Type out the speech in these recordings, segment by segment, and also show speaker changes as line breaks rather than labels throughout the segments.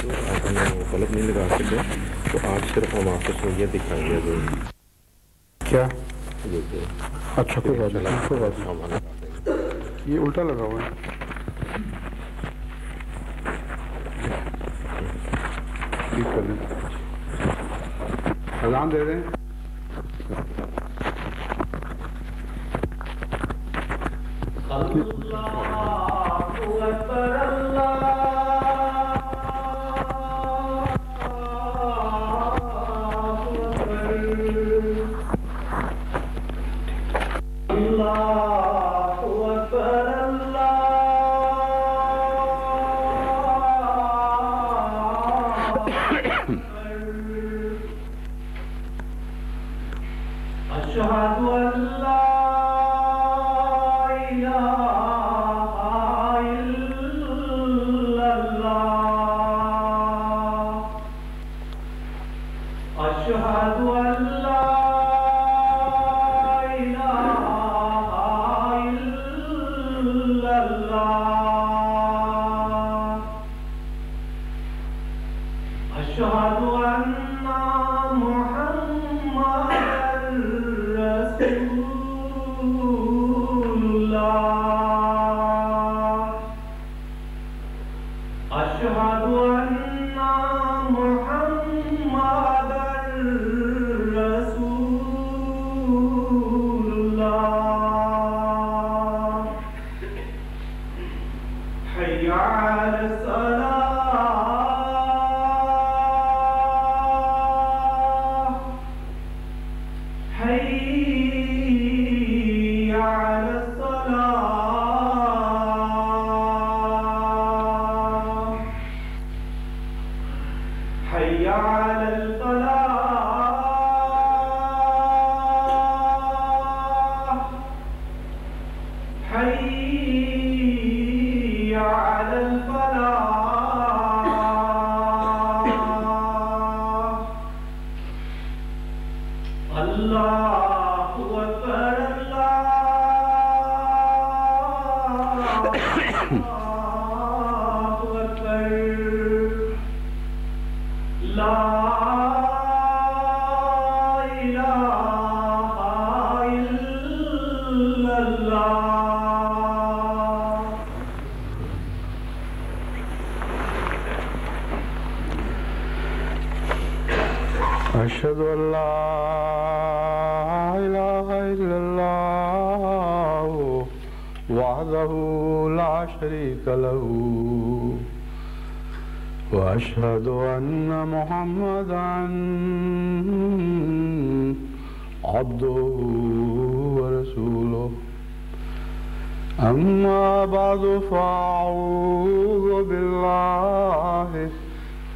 کو جو آپ نے غلط نہیں لگا سکتے تو آج صرف ہم آپ کو یہ دکھائیں گے کیا اچھا کوئی بات نہیں کوئی بات نہیں یہ الٹا لگا ہوا ہے ٹھیک کر اذان دے دیں
اللہ حي على الفلاح
شريك له وأشهد أن محمدا عبده ورسوله أما بعد فأعوذ بالله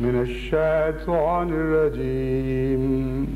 من الشيطان الرجيم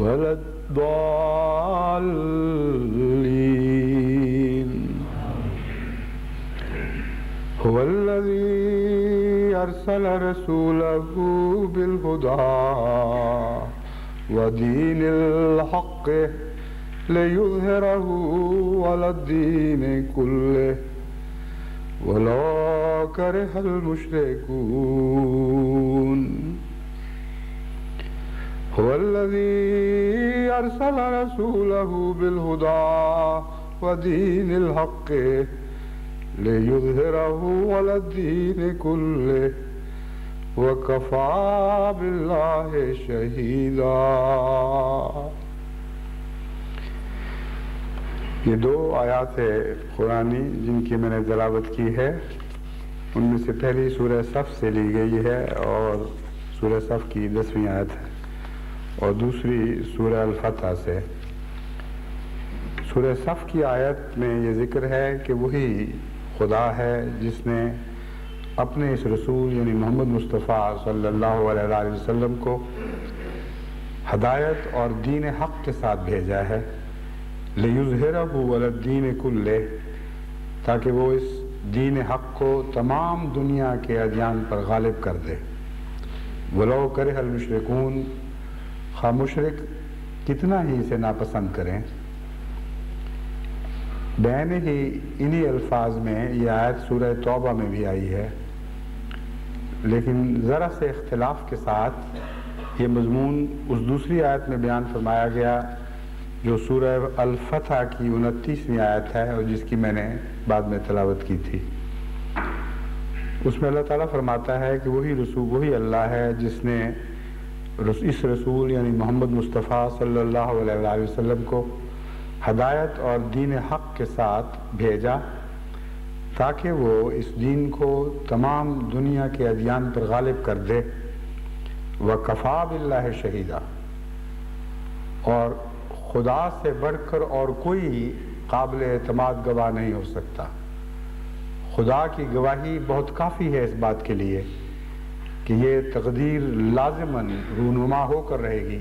ولا الضالين هو الذي أرسل رسوله بالهدى ودين الحق ليظهره على الدين كله ولا كره المشركون أرسل رسوله بالهدى ودين الحق ليظهره على الدين كله وكفى بالله شهيدا یہ دو آیات ہے قرآنی جن کی میں نے دلاوت کی ہے ان میں سے پہلی سورہ صف سے لی گئی ہے اور سورہ صف کی دسویں آیت ہے اور دوسری سورہ الفتح سے سورہ صف کی آیت میں یہ ذکر ہے کہ وہی خدا ہے جس نے اپنے اس رسول یعنی محمد مصطفیٰ صلی اللہ علیہ وسلم کو ہدایت اور دین حق کے ساتھ بھیجا ہے لِيُزْهِرَهُ وَلَدْدِينِ كُلِّهِ تاکہ وہ اس دین حق کو تمام دنیا کے ادیان پر غالب کر دے وَلَوْ كَرِهَ الْمُشْرِكُونَ خواہ مشرق کتنا ہی اسے ناپسند کریں بہن ہی انہی الفاظ میں یہ آیت سورہ توبہ میں بھی آئی ہے لیکن ذرا سے اختلاف کے ساتھ یہ مضمون اس دوسری آیت میں بیان فرمایا گیا جو سورہ الفتح کی انتیسویں آیت ہے اور جس کی میں نے بعد میں تلاوت کی تھی اس میں اللہ تعالیٰ فرماتا ہے کہ وہی رسول وہی اللہ ہے جس نے اس رسول یعنی محمد مصطفیٰ صلی اللہ علیہ وسلم کو ہدایت اور دین حق کے ساتھ بھیجا تاکہ وہ اس دین کو تمام دنیا کے ادیان پر غالب کر دے و کفاب اللہ شہیدہ اور خدا سے بڑھ کر اور کوئی قابل اعتماد گواہ نہیں ہو سکتا خدا کی گواہی بہت کافی ہے اس بات کے لیے کہ یہ تقدیر لازماً رونما ہو کر رہے گی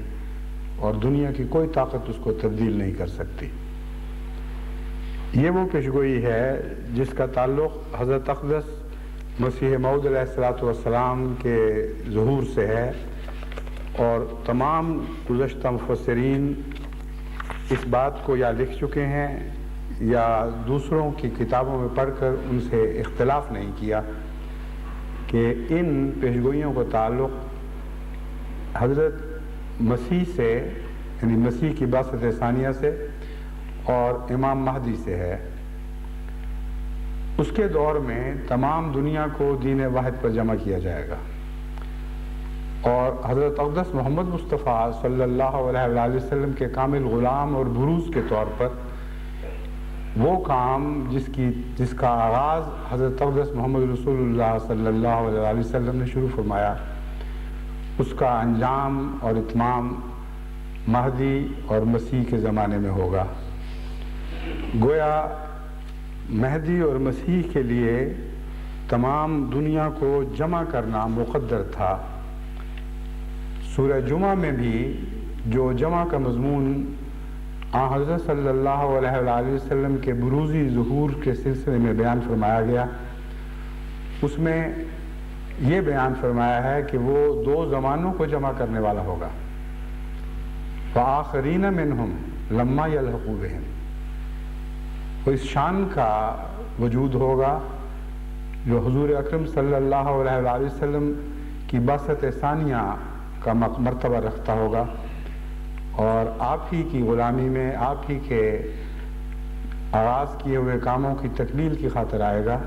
اور دنیا کی کوئی طاقت اس کو تبدیل نہیں کر سکتی یہ وہ پیشگوئی ہے جس کا تعلق حضرت اقدس مسیح معود علیہ السلام والسلام کے ظہور سے ہے اور تمام گزشتہ مفسرین اس بات کو یا لکھ چکے ہیں یا دوسروں کی کتابوں میں پڑھ کر ان سے اختلاف نہیں کیا کہ ان پیشگوئیوں کا تعلق حضرت مسیح سے یعنی مسیح کی باست ثانیہ سے اور امام مہدی سے ہے اس کے دور میں تمام دنیا کو دین واحد پر جمع کیا جائے گا اور حضرت اقدس محمد مصطفیٰ صلی اللہ علیہ وسلم کے کامل غلام اور بروز کے طور پر وہ کام جس کی جس کا آغاز حضرت اقدس محمد رسول اللہ صلی اللہ علیہ وسلم نے شروع فرمایا اس کا انجام اور اتمام مہدی اور مسیح کے زمانے میں ہوگا گویا مہدی اور مسیح کے لیے تمام دنیا کو جمع کرنا مقدر تھا سورہ جمعہ میں بھی جو جمع کا مضمون آ حضرت صلی اللہ علیہ وآلہ وسلم کے بروزی ظہور کے سلسلے میں بیان فرمایا گیا اس میں یہ بیان فرمایا ہے کہ وہ دو زمانوں کو جمع کرنے والا ہوگا فآخرین منہم لمہ وہ اس شان کا وجود ہوگا جو حضور اکرم صلی اللہ علیہ وآلہ وسلم کی ثانیہ کا مرتبہ رکھتا ہوگا اور آپ ہی کی غلامی میں آپ ہی کے آغاز کیے ہوئے کاموں کی تکمیل کی خاطر آئے گا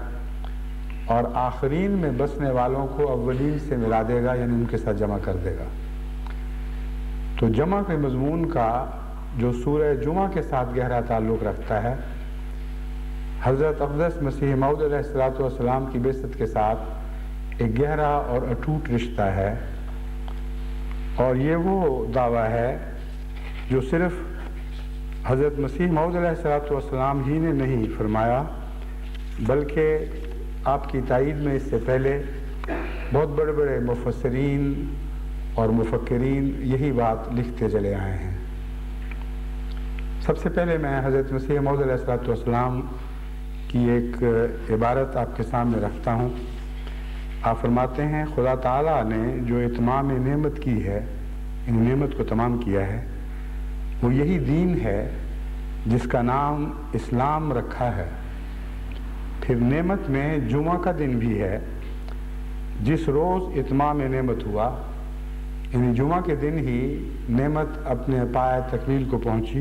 اور آخرین میں بسنے والوں کو اولین سے ملا دے گا یعنی ان کے ساتھ جمع کر دے گا تو جمع کے مضمون کا جو سورہ جمعہ کے ساتھ گہرا تعلق رکھتا ہے حضرت اقدس مسیح مود علیہ السلاۃ والسلام کی بیست کے ساتھ ایک گہرا اور اٹوٹ رشتہ ہے اور یہ وہ دعویٰ ہے جو صرف حضرت مسیح معود علیہ السلات والسلام ہی نے نہیں فرمایا بلکہ آپ کی تائید میں اس سے پہلے بہت بڑے بڑے مفسرین اور مفکرین یہی بات لکھتے چلے آئے ہیں سب سے پہلے میں حضرت مسیح محمد علیہ السلام کی ایک عبارت آپ کے سامنے رکھتا ہوں آپ فرماتے ہیں خدا تعالیٰ نے جو اتمام نعمت کی ہے ان یعنی نعمت کو تمام کیا ہے وہ یہی دین ہے جس کا نام اسلام رکھا ہے پھر نعمت میں جمعہ کا دن بھی ہے جس روز اتمام نعمت ہوا یعنی جمعہ کے دن ہی نعمت اپنے پائے تکمیل کو پہنچی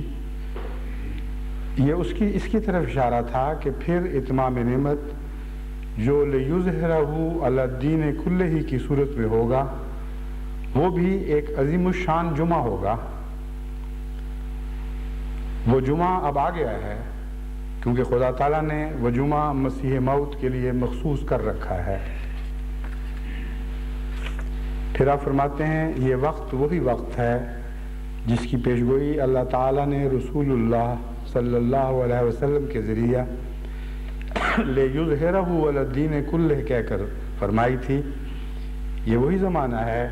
یہ اس کی اس کی طرف اشارہ تھا کہ پھر اتمام نعمت جو لزر اللہ دین کل ہی کی صورت میں ہوگا وہ بھی ایک عظیم الشان جمعہ ہوگا وہ جمعہ اب آ گیا ہے کیونکہ خدا تعالیٰ نے وہ جمعہ مسیح موت کے لیے مخصوص کر رکھا ہے پھر آپ فرماتے ہیں یہ وقت وہی وقت ہے جس کی پیشگوئی اللہ تعالیٰ نے رسول اللہ صلی اللہ علیہ وسلم کے ذریعہ لے رحدین کل کہہ کر فرمائی تھی یہ وہی زمانہ ہے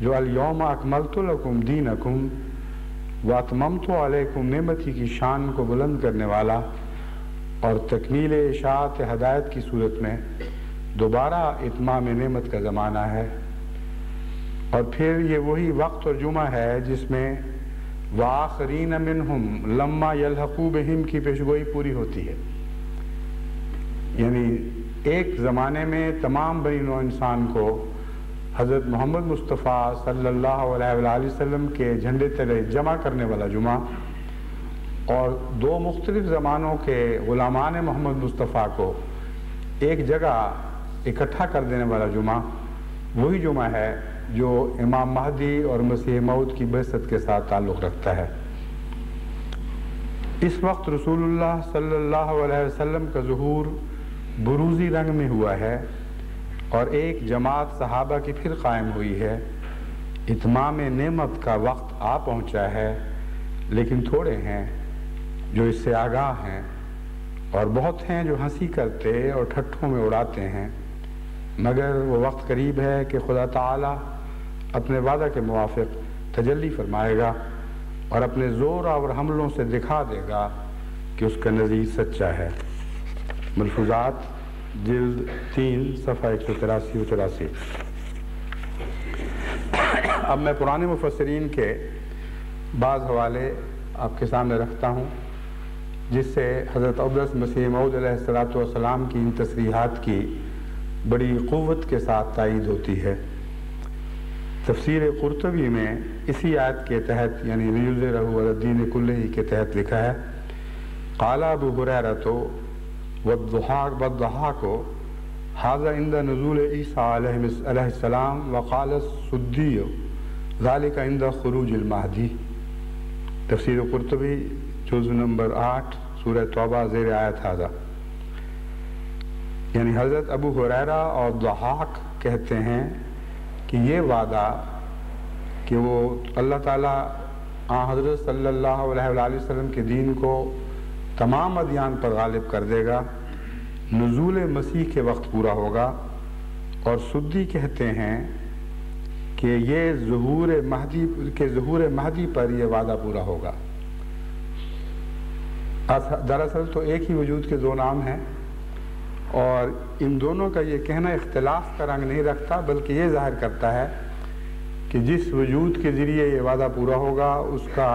جو الیوم اکملت لکم دینکم واتمتوں کو نعمت ہی کی شان کو بلند کرنے والا اور تکمیل اشاعت ہدایت کی صورت میں دوبارہ اتمام نعمت کا زمانہ ہے اور پھر یہ وہی وقت اور جمعہ ہے جس میں واخرین منہم لما ی الحقوب کی پیشگوئی پوری ہوتی ہے یعنی ایک زمانے میں تمام بنی نو انسان کو حضرت محمد مصطفیٰ صلی اللہ علیہ وآلہ وسلم کے جھنڈے تلے جمع کرنے والا جمعہ اور دو مختلف زمانوں کے غلامان محمد مصطفیٰ کو ایک جگہ اکٹھا کر دینے والا جمعہ وہی جمعہ ہے جو امام مہدی اور مسیح مود کی بحثت کے ساتھ تعلق رکھتا ہے اس وقت رسول اللہ صلی اللہ علیہ وسلم کا ظہور بروزی رنگ میں ہوا ہے اور ایک جماعت صحابہ کی پھر قائم ہوئی ہے اتمام نعمت کا وقت آ پہنچا ہے لیکن تھوڑے ہیں جو اس سے آگاہ ہیں اور بہت ہیں جو ہنسی کرتے اور ٹھٹھوں میں اڑاتے ہیں مگر وہ وقت قریب ہے کہ خدا تعالی اپنے وعدہ کے موافق تجلی فرمائے گا اور اپنے زور اور حملوں سے دکھا دے گا کہ اس کا نظیر سچا ہے ملفوظات جلد تین صفحہ ایک سو تراسی و اب میں پرانے مفسرین کے بعض حوالے آپ کے سامنے رکھتا ہوں جس سے حضرت عبدس مسیحمد علیہ السلام کی ان تصریحات کی بڑی قوت کے ساتھ تائید ہوتی ہے تفسیر قرطبی میں اسی آیت کے تحت یعنی ریوز رہو الدین کلہی کے تحت لکھا ہے کالا ابو حریرہ تو والضحاق بالضحاق حاضر عند نزول عیسیٰ علیہ السلام وقال سدی ذالک عند خروج المہدی تفسیر قرطبی جزو نمبر آٹھ سورہ توبہ زیر آیت حاضر یعنی حضرت ابو حریرہ اور ضحاق کہتے ہیں کہ یہ وعدہ کہ وہ اللہ تعالیٰ آن حضرت صلی اللہ علیہ وآلہ وسلم کے دین کو تمام ادیان پر غالب کر دے گا نزول مسیح کے وقت پورا ہوگا اور سدی کہتے ہیں کہ یہ ظہور مہدی کے ظہور مہدی پر یہ وعدہ پورا ہوگا دراصل تو ایک ہی وجود کے دو نام ہیں اور ان دونوں کا یہ کہنا اختلاف کا رنگ نہیں رکھتا بلکہ یہ ظاہر کرتا ہے کہ جس وجود کے ذریعے یہ وعدہ پورا ہوگا اس کا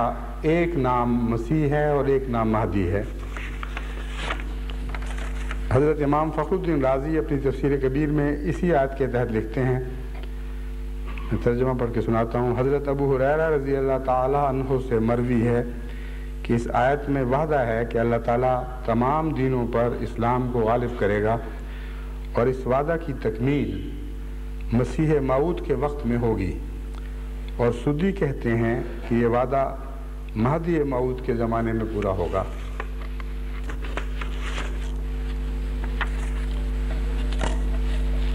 ایک نام مسیح ہے اور ایک نام مہدی ہے حضرت امام فخر الدین راضی اپنی تفسیر کبیر میں اسی آیت کے تحت لکھتے ہیں ترجمہ پڑھ کے سناتا ہوں حضرت ابو حریرہ رضی اللہ تعالیٰ عنہ سے مروی ہے کہ اس آیت میں وعدہ ہے کہ اللہ تعالیٰ تمام دینوں پر اسلام کو غالب کرے گا اور اس وعدہ کی تکمیل مسیح معود کے وقت میں ہوگی اور سدی کہتے ہیں کہ یہ وعدہ مہدی معود کے زمانے میں پورا ہوگا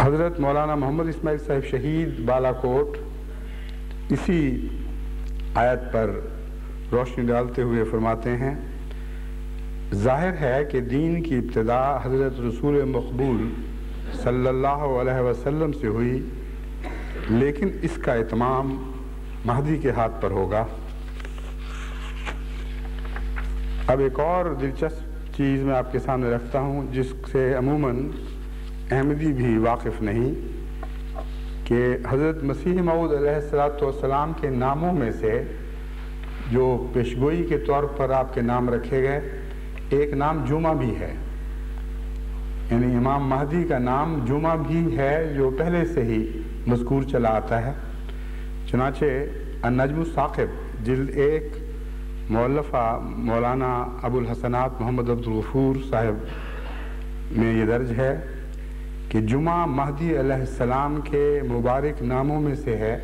حضرت مولانا محمد اسماعیل صاحب شہید بالا کوٹ اسی آیت پر روشنی ڈالتے ہوئے فرماتے ہیں ظاہر ہے کہ دین کی ابتدا حضرت رسول مقبول صلی اللہ علیہ وسلم سے ہوئی لیکن اس کا اتمام مہدی کے ہاتھ پر ہوگا اب ایک اور دلچسپ چیز میں آپ کے سامنے رکھتا ہوں جس سے عموماً احمدی بھی واقف نہیں کہ حضرت مسیح معود علیہ السلام کے ناموں میں سے جو پیشگوئی کے طور پر آپ کے نام رکھے گئے ایک نام جمعہ بھی ہے یعنی امام مہدی کا نام جمعہ بھی ہے جو پہلے سے ہی مذکور چلا آتا ہے چنانچہ النجم ثاقب جلد ایک مولفہ مولانا ابو الحسنات محمد عبدالغفور صاحب میں یہ درج ہے کہ جمعہ مہدی علیہ السلام کے مبارک ناموں میں سے ہے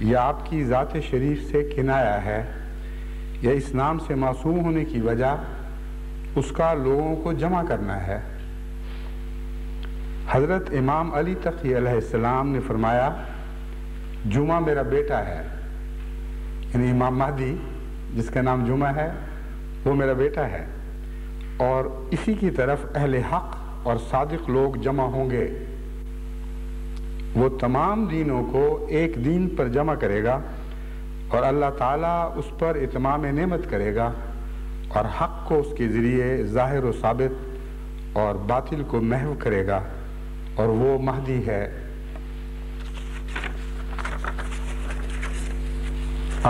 یا آپ کی ذات شریف سے کنایا ہے یا اس نام سے معصوم ہونے کی وجہ اس کا لوگوں کو جمع کرنا ہے حضرت امام علی تقی علیہ السلام نے فرمایا جمعہ میرا بیٹا ہے یعنی امام مہدی جس کا نام جمعہ ہے وہ میرا بیٹا ہے اور اسی کی طرف اہل حق اور صادق لوگ جمع ہوں گے وہ تمام دینوں کو ایک دین پر جمع کرے گا اور اللہ تعالیٰ اس پر اتمام نعمت کرے گا اور حق کو اس کے ذریعے ظاہر و ثابت اور باطل کو محو کرے گا اور وہ مہدی ہے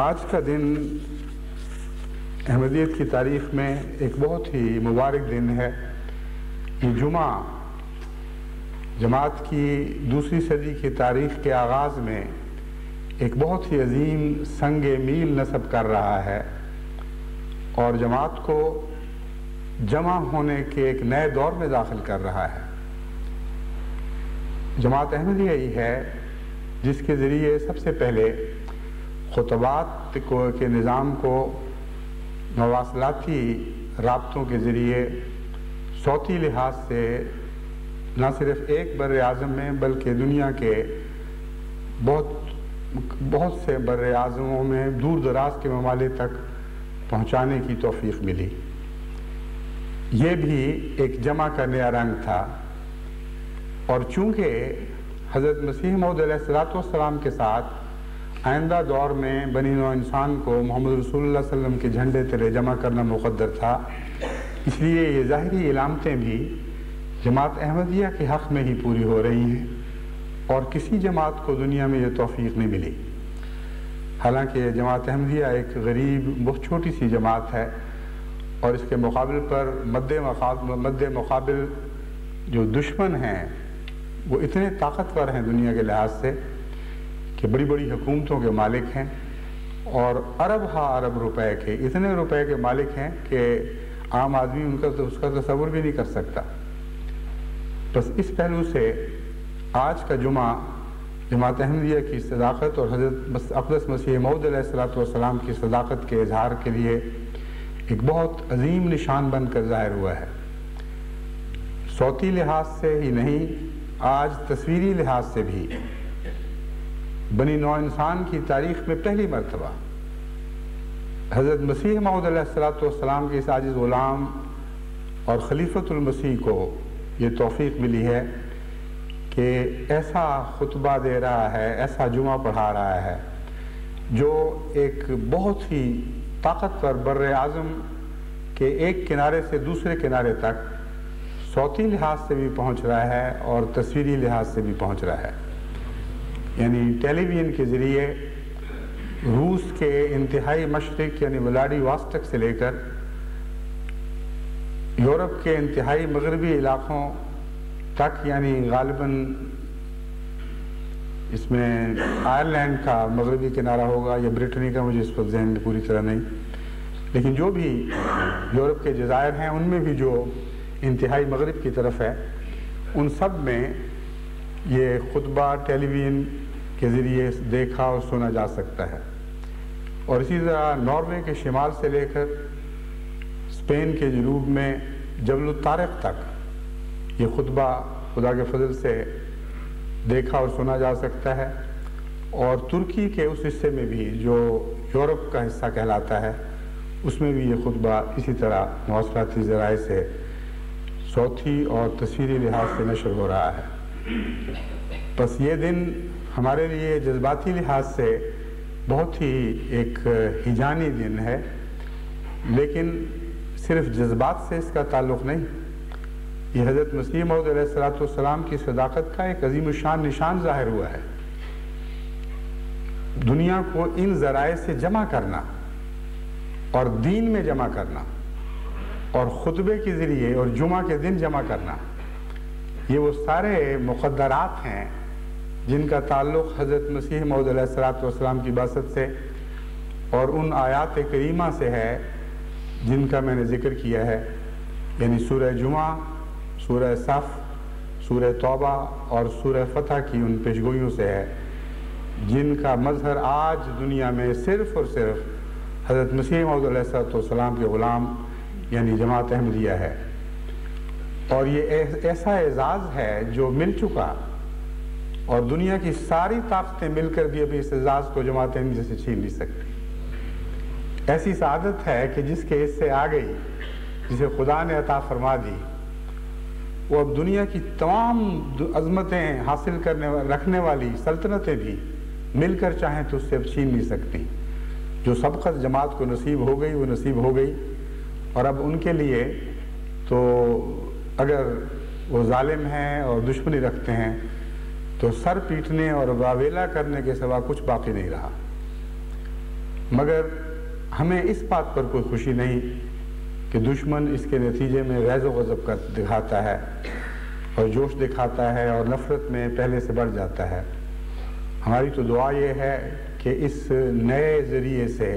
آج کا دن احمدیت کی تاریخ میں ایک بہت ہی مبارک دن ہے یہ جمعہ جماعت کی دوسری صدی کی تاریخ کے آغاز میں ایک بہت ہی عظیم سنگ میل نصب کر رہا ہے اور جماعت کو جمع ہونے کے ایک نئے دور میں داخل کر رہا ہے جماعت احمدیہ ہے جس کے ذریعے سب سے پہلے خطبات کے نظام کو مواصلاتی رابطوں کے ذریعے صوتی لحاظ سے نہ صرف ایک بر اعظم میں بلکہ دنیا کے بہت بہت سے بر اعظموں میں دور دراز کے ممالک تک پہنچانے کی توفیق ملی یہ بھی ایک جمع کا نیا رنگ تھا اور چونکہ حضرت مسیح محدود علیہ السلام کے ساتھ آئندہ دور میں بنی نو انسان کو محمد رسول اللہ علیہ وسلم کے جھنڈے تلے جمع کرنا مقدر تھا اس لیے یہ ظاہری علامتیں بھی جماعت احمدیہ کے حق میں ہی پوری ہو رہی ہیں اور کسی جماعت کو دنیا میں یہ توفیق نہیں ملی حالانکہ جماعت احمدیہ ایک غریب بہت چھوٹی سی جماعت ہے اور اس کے مقابل پر مد مقابل مد مقابل جو دشمن ہیں وہ اتنے طاقتور ہیں دنیا کے لحاظ سے کہ بڑی بڑی حکومتوں کے مالک ہیں اور عرب ہا عرب روپے کے اتنے روپے کے مالک ہیں کہ عام آدمی ان کا اس کا تصور بھی نہیں کر سکتا بس اس پہلو سے آج کا جمعہ جماعت احمدیہ کی صداقت اور حضرت اقدس مسیح مود علیہ السلات والسلام کی صداقت کے اظہار کے لیے ایک بہت عظیم نشان بن کر ظاہر ہوا ہے صوتی لحاظ سے ہی نہیں آج تصویری لحاظ سے بھی بنی نو انسان کی تاریخ میں پہلی مرتبہ حضرت مسیح محمد علیہ السلام والسلام کے عاجز غلام اور خلیفۃ المسیح کو یہ توفیق ملی ہے کہ ایسا خطبہ دے رہا ہے ایسا جمعہ پڑھا رہا ہے جو ایک بہت ہی طاقتور بر اعظم کے ایک کنارے سے دوسرے کنارے تک صوتی لحاظ سے بھی پہنچ رہا ہے اور تصویری لحاظ سے بھی پہنچ رہا ہے یعنی ٹیلی ویژن کے ذریعے روس کے انتہائی مشرق یعنی ولاڈی واسٹک سے لے کر یورپ کے انتہائی مغربی علاقوں تک یعنی غالباً اس میں آئرلینڈ کا مغربی کنارہ ہوگا یا بریٹنی کا مجھے اس پر ذہن پوری طرح نہیں لیکن جو بھی یورپ کے جزائر ہیں ان میں بھی جو انتہائی مغرب کی طرف ہے ان سب میں یہ خطبہ ٹیلی ویژن کے ذریعے دیکھا اور سنا جا سکتا ہے اور اسی طرح ناروے کے شمال سے لے کر اسپین کے جنوب میں جبل الطارق تک یہ خطبہ خدا کے فضل سے دیکھا اور سنا جا سکتا ہے اور ترکی کے اس حصے میں بھی جو یورپ کا حصہ کہلاتا ہے اس میں بھی یہ خطبہ اسی طرح مواصلاتی ذرائع سے صوتی اور تصویری لحاظ سے نشر ہو رہا ہے بس یہ دن ہمارے لیے جذباتی لحاظ سے بہت ہی ایک ہجانی دن ہے لیکن صرف جذبات سے اس کا تعلق نہیں یہ حضرت عود علیہ السلام کی صداقت کا ایک عظیم الشان شان نشان ظاہر ہوا ہے دنیا کو ان ذرائع سے جمع کرنا اور دین میں جمع کرنا اور خطبے کے ذریعے اور جمعہ کے دن جمع کرنا یہ وہ سارے مقدرات ہیں جن کا تعلق حضرت مسیح محدود علیہ السلام والسلام کی باست سے اور ان آیات کریمہ سے ہے جن کا میں نے ذکر کیا ہے یعنی سورہ جمعہ سورہ صف سورہ توبہ اور سورہ فتح کی ان پیشگوئیوں سے ہے جن کا مظہر آج دنیا میں صرف اور صرف حضرت مسیح محدود علیہ السلام والسلام کے غلام یعنی جماعت احمدیہ ہے اور یہ ایسا اعزاز ہے جو مل چکا اور دنیا کی ساری طاقتیں مل کر بھی ابھی اس اعزاز کو جماعت جماعتیں جیسے چھین نہیں سکتی ایسی سعادت ہے کہ جس کے حصے آ گئی جسے خدا نے عطا فرما دی وہ اب دنیا کی تمام عظمتیں حاصل کرنے رکھنے والی سلطنتیں بھی مل کر چاہیں تو اس سے اب چھین نہیں سکتی جو سبقت جماعت کو نصیب ہو گئی وہ نصیب ہو گئی اور اب ان کے لیے تو اگر وہ ظالم ہیں اور دشمنی رکھتے ہیں تو سر پیٹنے اور واویلا کرنے کے سوا کچھ باقی نہیں رہا مگر ہمیں اس بات پر کوئی خوشی نہیں کہ دشمن اس کے نتیجے میں غیظ و غضب کا دکھاتا ہے اور جوش دکھاتا ہے اور نفرت میں پہلے سے بڑھ جاتا ہے ہماری تو دعا یہ ہے کہ اس نئے ذریعے سے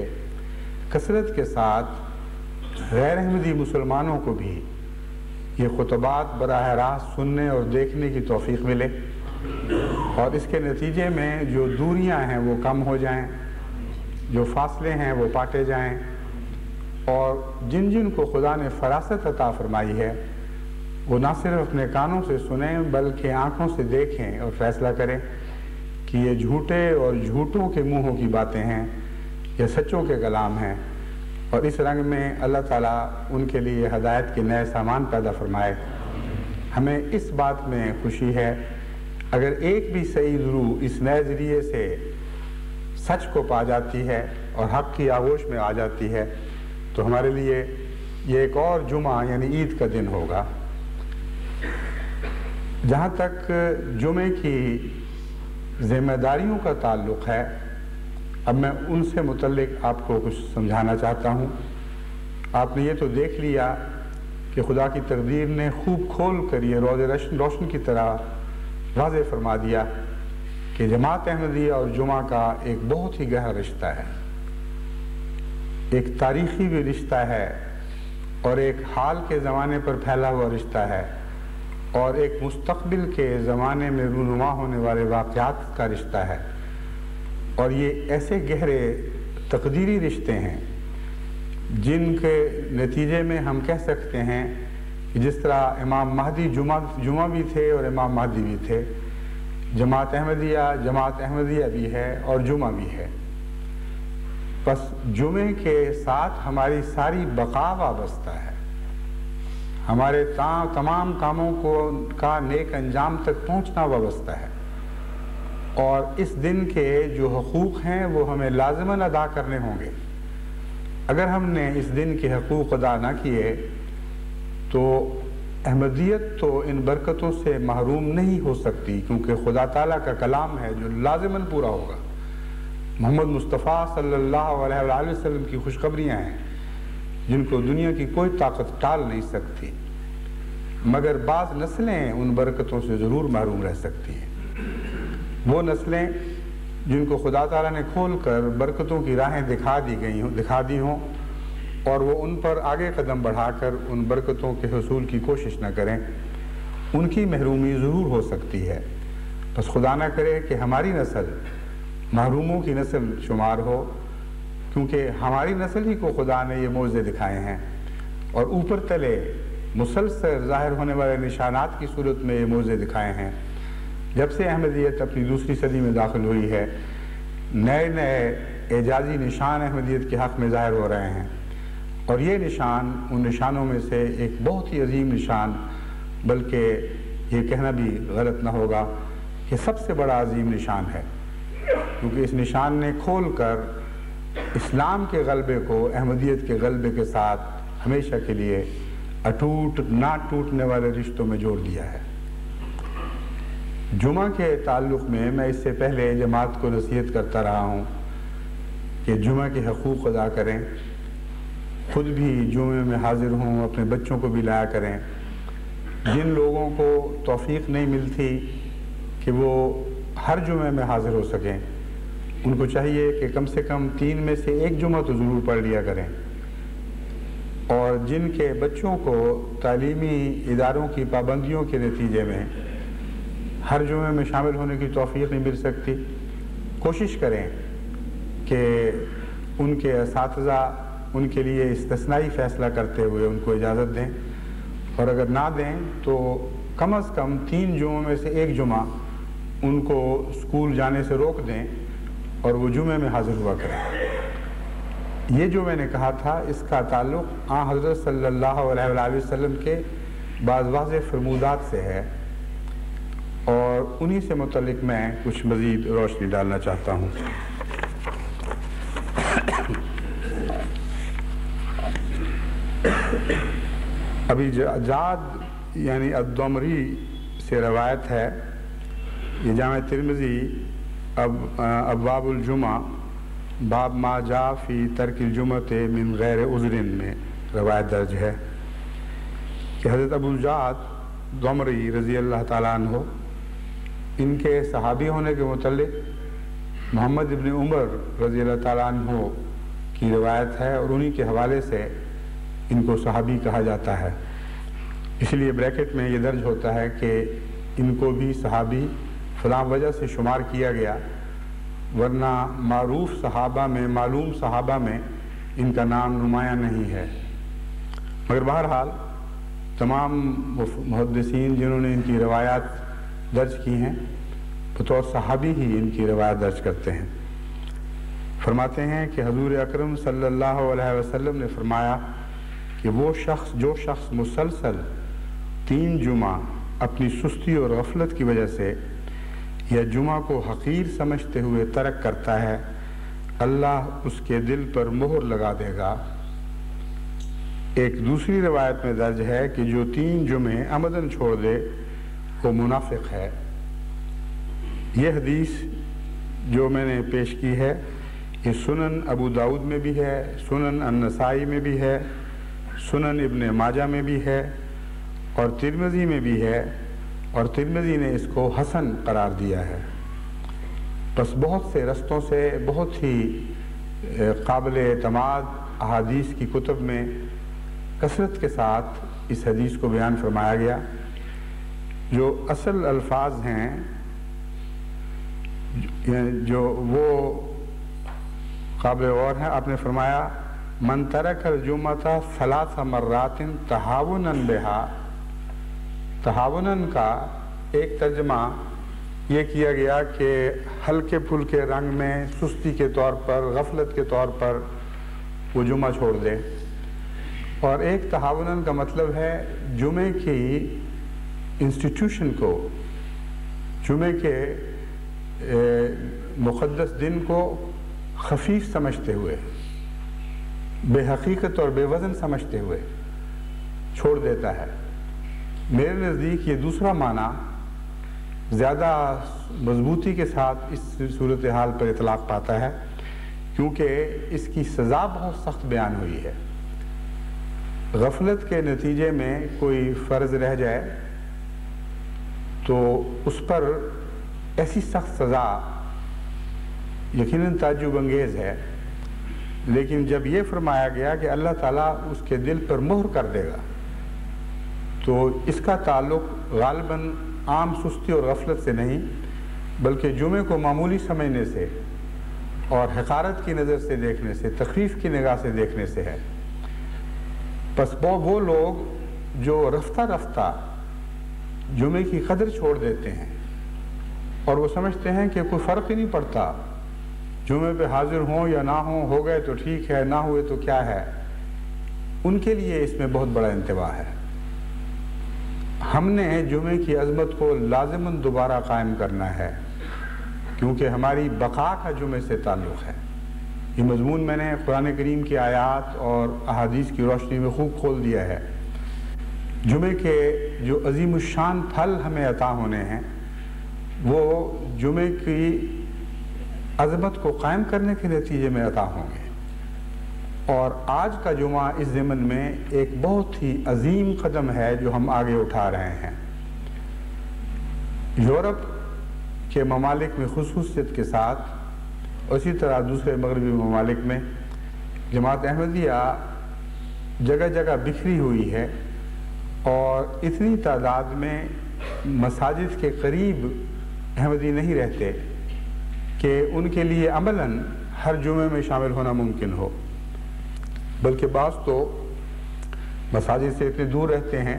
کثرت کے ساتھ غیر احمدی مسلمانوں کو بھی یہ خطبات براہ راست سننے اور دیکھنے کی توفیق ملے اور اس کے نتیجے میں جو دوریاں ہیں وہ کم ہو جائیں جو فاصلے ہیں وہ پاٹے جائیں اور جن جن کو خدا نے فراست عطا فرمائی ہے وہ نہ صرف اپنے کانوں سے سنیں بلکہ آنکھوں سے دیکھیں اور فیصلہ کریں کہ یہ جھوٹے اور جھوٹوں کے منہوں کی باتیں ہیں یہ سچوں کے کلام ہیں اور اس رنگ میں اللہ تعالیٰ ان کے لیے ہدایت کے نئے سامان پیدا فرمائے ہمیں اس بات میں خوشی ہے اگر ایک بھی صحیح روح اس نئے ذریعے سے سچ کو پا جاتی ہے اور حق کی آغوش میں آ جاتی ہے تو ہمارے لیے یہ ایک اور جمعہ یعنی عید کا دن ہوگا جہاں تک جمعے کی ذمہ داریوں کا تعلق ہے اب میں ان سے متعلق آپ کو کچھ سمجھانا چاہتا ہوں آپ نے یہ تو دیکھ لیا کہ خدا کی تقدیر نے خوب کھول کر یہ روز روشن کی طرح واضح فرما دیا کہ جماعت احمدیہ اور جمعہ کا ایک بہت ہی گہرا رشتہ ہے ایک تاریخی بھی رشتہ ہے اور ایک حال کے زمانے پر پھیلا ہوا رشتہ ہے اور ایک مستقبل کے زمانے میں رونما ہونے والے واقعات کا رشتہ ہے اور یہ ایسے گہرے تقدیری رشتے ہیں جن کے نتیجے میں ہم کہہ سکتے ہیں جس طرح امام مہدی جمعہ جمعہ بھی تھے اور امام مہدی بھی تھے جماعت احمدیہ جماعت احمدیہ بھی ہے اور جمعہ بھی ہے کے ساتھ ہماری ساری بقا وابستہ ہے ہمارے تمام کاموں کو کا نیک انجام تک پہنچنا وابستہ ہے اور اس دن کے جو حقوق ہیں وہ ہمیں لازماً ادا کرنے ہوں گے اگر ہم نے اس دن کے حقوق ادا نہ کیے تو احمدیت تو ان برکتوں سے محروم نہیں ہو سکتی کیونکہ خدا تعالیٰ کا کلام ہے جو لازمان پورا ہوگا محمد مصطفیٰ صلی اللہ علیہ وسلم کی خوشخبریاں ہیں جن کو دنیا کی کوئی طاقت ٹال نہیں سکتی مگر بعض نسلیں ان برکتوں سے ضرور محروم رہ سکتی ہیں وہ نسلیں جن کو خدا تعالیٰ نے کھول کر برکتوں کی راہیں دکھا دی گئی ہوں دکھا دی ہوں اور وہ ان پر آگے قدم بڑھا کر ان برکتوں کے حصول کی کوشش نہ کریں ان کی محرومی ضرور ہو سکتی ہے بس خدا نہ کرے کہ ہماری نسل محروموں کی نسل شمار ہو کیونکہ ہماری نسل ہی کو خدا نے یہ موزے دکھائے ہیں اور اوپر تلے مسلسل ظاہر ہونے والے نشانات کی صورت میں یہ موزے دکھائے ہیں جب سے احمدیت اپنی دوسری صدی میں داخل ہوئی ہے نئے نئے اعجازی نشان احمدیت کے حق میں ظاہر ہو رہے ہیں اور یہ نشان ان نشانوں میں سے ایک بہت ہی عظیم نشان بلکہ یہ کہنا بھی غلط نہ ہوگا کہ سب سے بڑا عظیم نشان ہے کیونکہ اس نشان نے کھول کر اسلام کے غلبے کو احمدیت کے غلبے کے ساتھ ہمیشہ کے لیے اٹوٹ نہ ٹوٹنے والے رشتوں میں جوڑ دیا ہے جمعہ کے تعلق میں میں اس سے پہلے جماعت کو نصیحت کرتا رہا ہوں کہ جمعہ کے حقوق ادا کریں خود بھی جمعے میں حاضر ہوں اپنے بچوں کو بھی لایا کریں جن لوگوں کو توفیق نہیں ملتی کہ وہ ہر جمعے میں حاضر ہو سکیں ان کو چاہیے کہ کم سے کم تین میں سے ایک جمعہ تو ضرور پڑھ لیا کریں اور جن کے بچوں کو تعلیمی اداروں کی پابندیوں کے نتیجے میں ہر جمعے میں شامل ہونے کی توفیق نہیں مل سکتی کوشش کریں کہ ان کے اساتذہ ان کے لیے استثنائی فیصلہ کرتے ہوئے ان کو اجازت دیں اور اگر نہ دیں تو کم از کم تین جمعوں میں سے ایک جمعہ ان کو اسکول جانے سے روک دیں اور وہ جمعے میں حاضر ہوا کریں یہ جو میں نے کہا تھا اس کا تعلق آ حضرت صلی اللہ علیہ وآلہ وسلم کے بعض واضح فرمودات سے ہے اور انہی سے متعلق میں کچھ مزید روشنی ڈالنا چاہتا ہوں ابھی جاد یعنی ادومری سے روایت ہے یہ جامع ترمزی ابواب الجمعہ باب ما جا فی ترک ترکل من غیر عذرن میں روایت درج ہے کہ حضرت ابو جاد دمری رضی اللہ تعالیٰ عنہ ان کے صحابی ہونے کے متعلق محمد ابن عمر رضی اللہ تعالیٰ عنہ کی روایت ہے اور انہی کے حوالے سے ان کو صحابی کہا جاتا ہے اس لیے بریکٹ میں یہ درج ہوتا ہے کہ ان کو بھی صحابی فلاں وجہ سے شمار کیا گیا ورنہ معروف صحابہ میں معلوم صحابہ میں ان کا نام نمایاں نہیں ہے مگر بہرحال تمام محدثین جنہوں نے ان کی روایات درج کی ہیں بطور صحابی ہی ان کی روایات درج کرتے ہیں فرماتے ہیں کہ حضور اکرم صلی اللہ علیہ وسلم نے فرمایا کہ وہ شخص جو شخص مسلسل تین جمعہ اپنی سستی اور غفلت کی وجہ سے یا جمعہ کو حقیر سمجھتے ہوئے ترک کرتا ہے اللہ اس کے دل پر مہر لگا دے گا ایک دوسری روایت میں درج ہے کہ جو تین جمعے آمدن چھوڑ دے وہ منافق ہے یہ حدیث جو میں نے پیش کی ہے یہ سنن ابو داود میں بھی ہے سنن النسائی میں بھی ہے سنن ابن ماجہ میں بھی ہے اور ترمزی میں بھی ہے اور ترمزی نے اس کو حسن قرار دیا ہے بس بہت سے رستوں سے بہت ہی قابل اعتماد احادیث کی کتب میں کثرت کے ساتھ اس حدیث کو بیان فرمایا گیا جو اصل الفاظ ہیں یعنی جو وہ قابل اور ہیں آپ نے فرمایا من ترک الجمعت ثلاث مرات تحاونن بہا تحاونن کا ایک ترجمہ یہ کیا گیا کہ ہلکے پھل کے رنگ میں سستی کے طور پر غفلت کے طور پر وہ جمعہ چھوڑ دے اور ایک تحاونن کا مطلب ہے جمعہ کی انسٹیٹیوشن کو جمعے کے مقدس دن کو خفیف سمجھتے ہوئے بے حقیقت اور بے وزن سمجھتے ہوئے چھوڑ دیتا ہے میرے نزدیک یہ دوسرا معنی زیادہ مضبوطی کے ساتھ اس صورتحال پر اطلاق پاتا ہے کیونکہ اس کی سزا بہت سخت بیان ہوئی ہے غفلت کے نتیجے میں کوئی فرض رہ جائے تو اس پر ایسی سخت سزا یقیناً تاجب انگیز ہے لیکن جب یہ فرمایا گیا کہ اللہ تعالیٰ اس کے دل پر مہر کر دے گا تو اس کا تعلق غالباً عام سستی اور غفلت سے نہیں بلکہ جمعے کو معمولی سمجھنے سے اور حقارت کی نظر سے دیکھنے سے تخفیف کی نگاہ سے دیکھنے سے ہے بس وہ لوگ جو رفتہ رفتہ جمعے کی قدر چھوڑ دیتے ہیں اور وہ سمجھتے ہیں کہ کوئی فرق ہی نہیں پڑتا جمعے پہ حاضر ہوں یا نہ ہوں ہو گئے تو ٹھیک ہے نہ ہوئے تو کیا ہے ان کے لیے اس میں بہت بڑا انتباہ ہے ہم نے جمعے کی عظمت کو لازماً دوبارہ قائم کرنا ہے کیونکہ ہماری بقا کا جمعے سے تعلق ہے یہ مضمون میں نے قرآن کریم کی آیات اور احادیث کی روشنی میں خوب کھول دیا ہے جمعے کے جو عظیم الشان پھل ہمیں عطا ہونے ہیں وہ جمعے کی عظمت کو قائم کرنے کے نتیجے میں عطا ہوں گے اور آج کا جمعہ اس ضمن میں ایک بہت ہی عظیم قدم ہے جو ہم آگے اٹھا رہے ہیں یورپ کے ممالک میں خصوصیت کے ساتھ اسی طرح دوسرے مغربی ممالک میں جماعت احمدیہ جگہ جگہ بکھری ہوئی ہے اور اتنی تعداد میں مساجد کے قریب احمدی نہیں رہتے کہ ان کے لیے عملاً ہر جمعے میں شامل ہونا ممکن ہو بلکہ بعض تو مساجد سے اتنے دور رہتے ہیں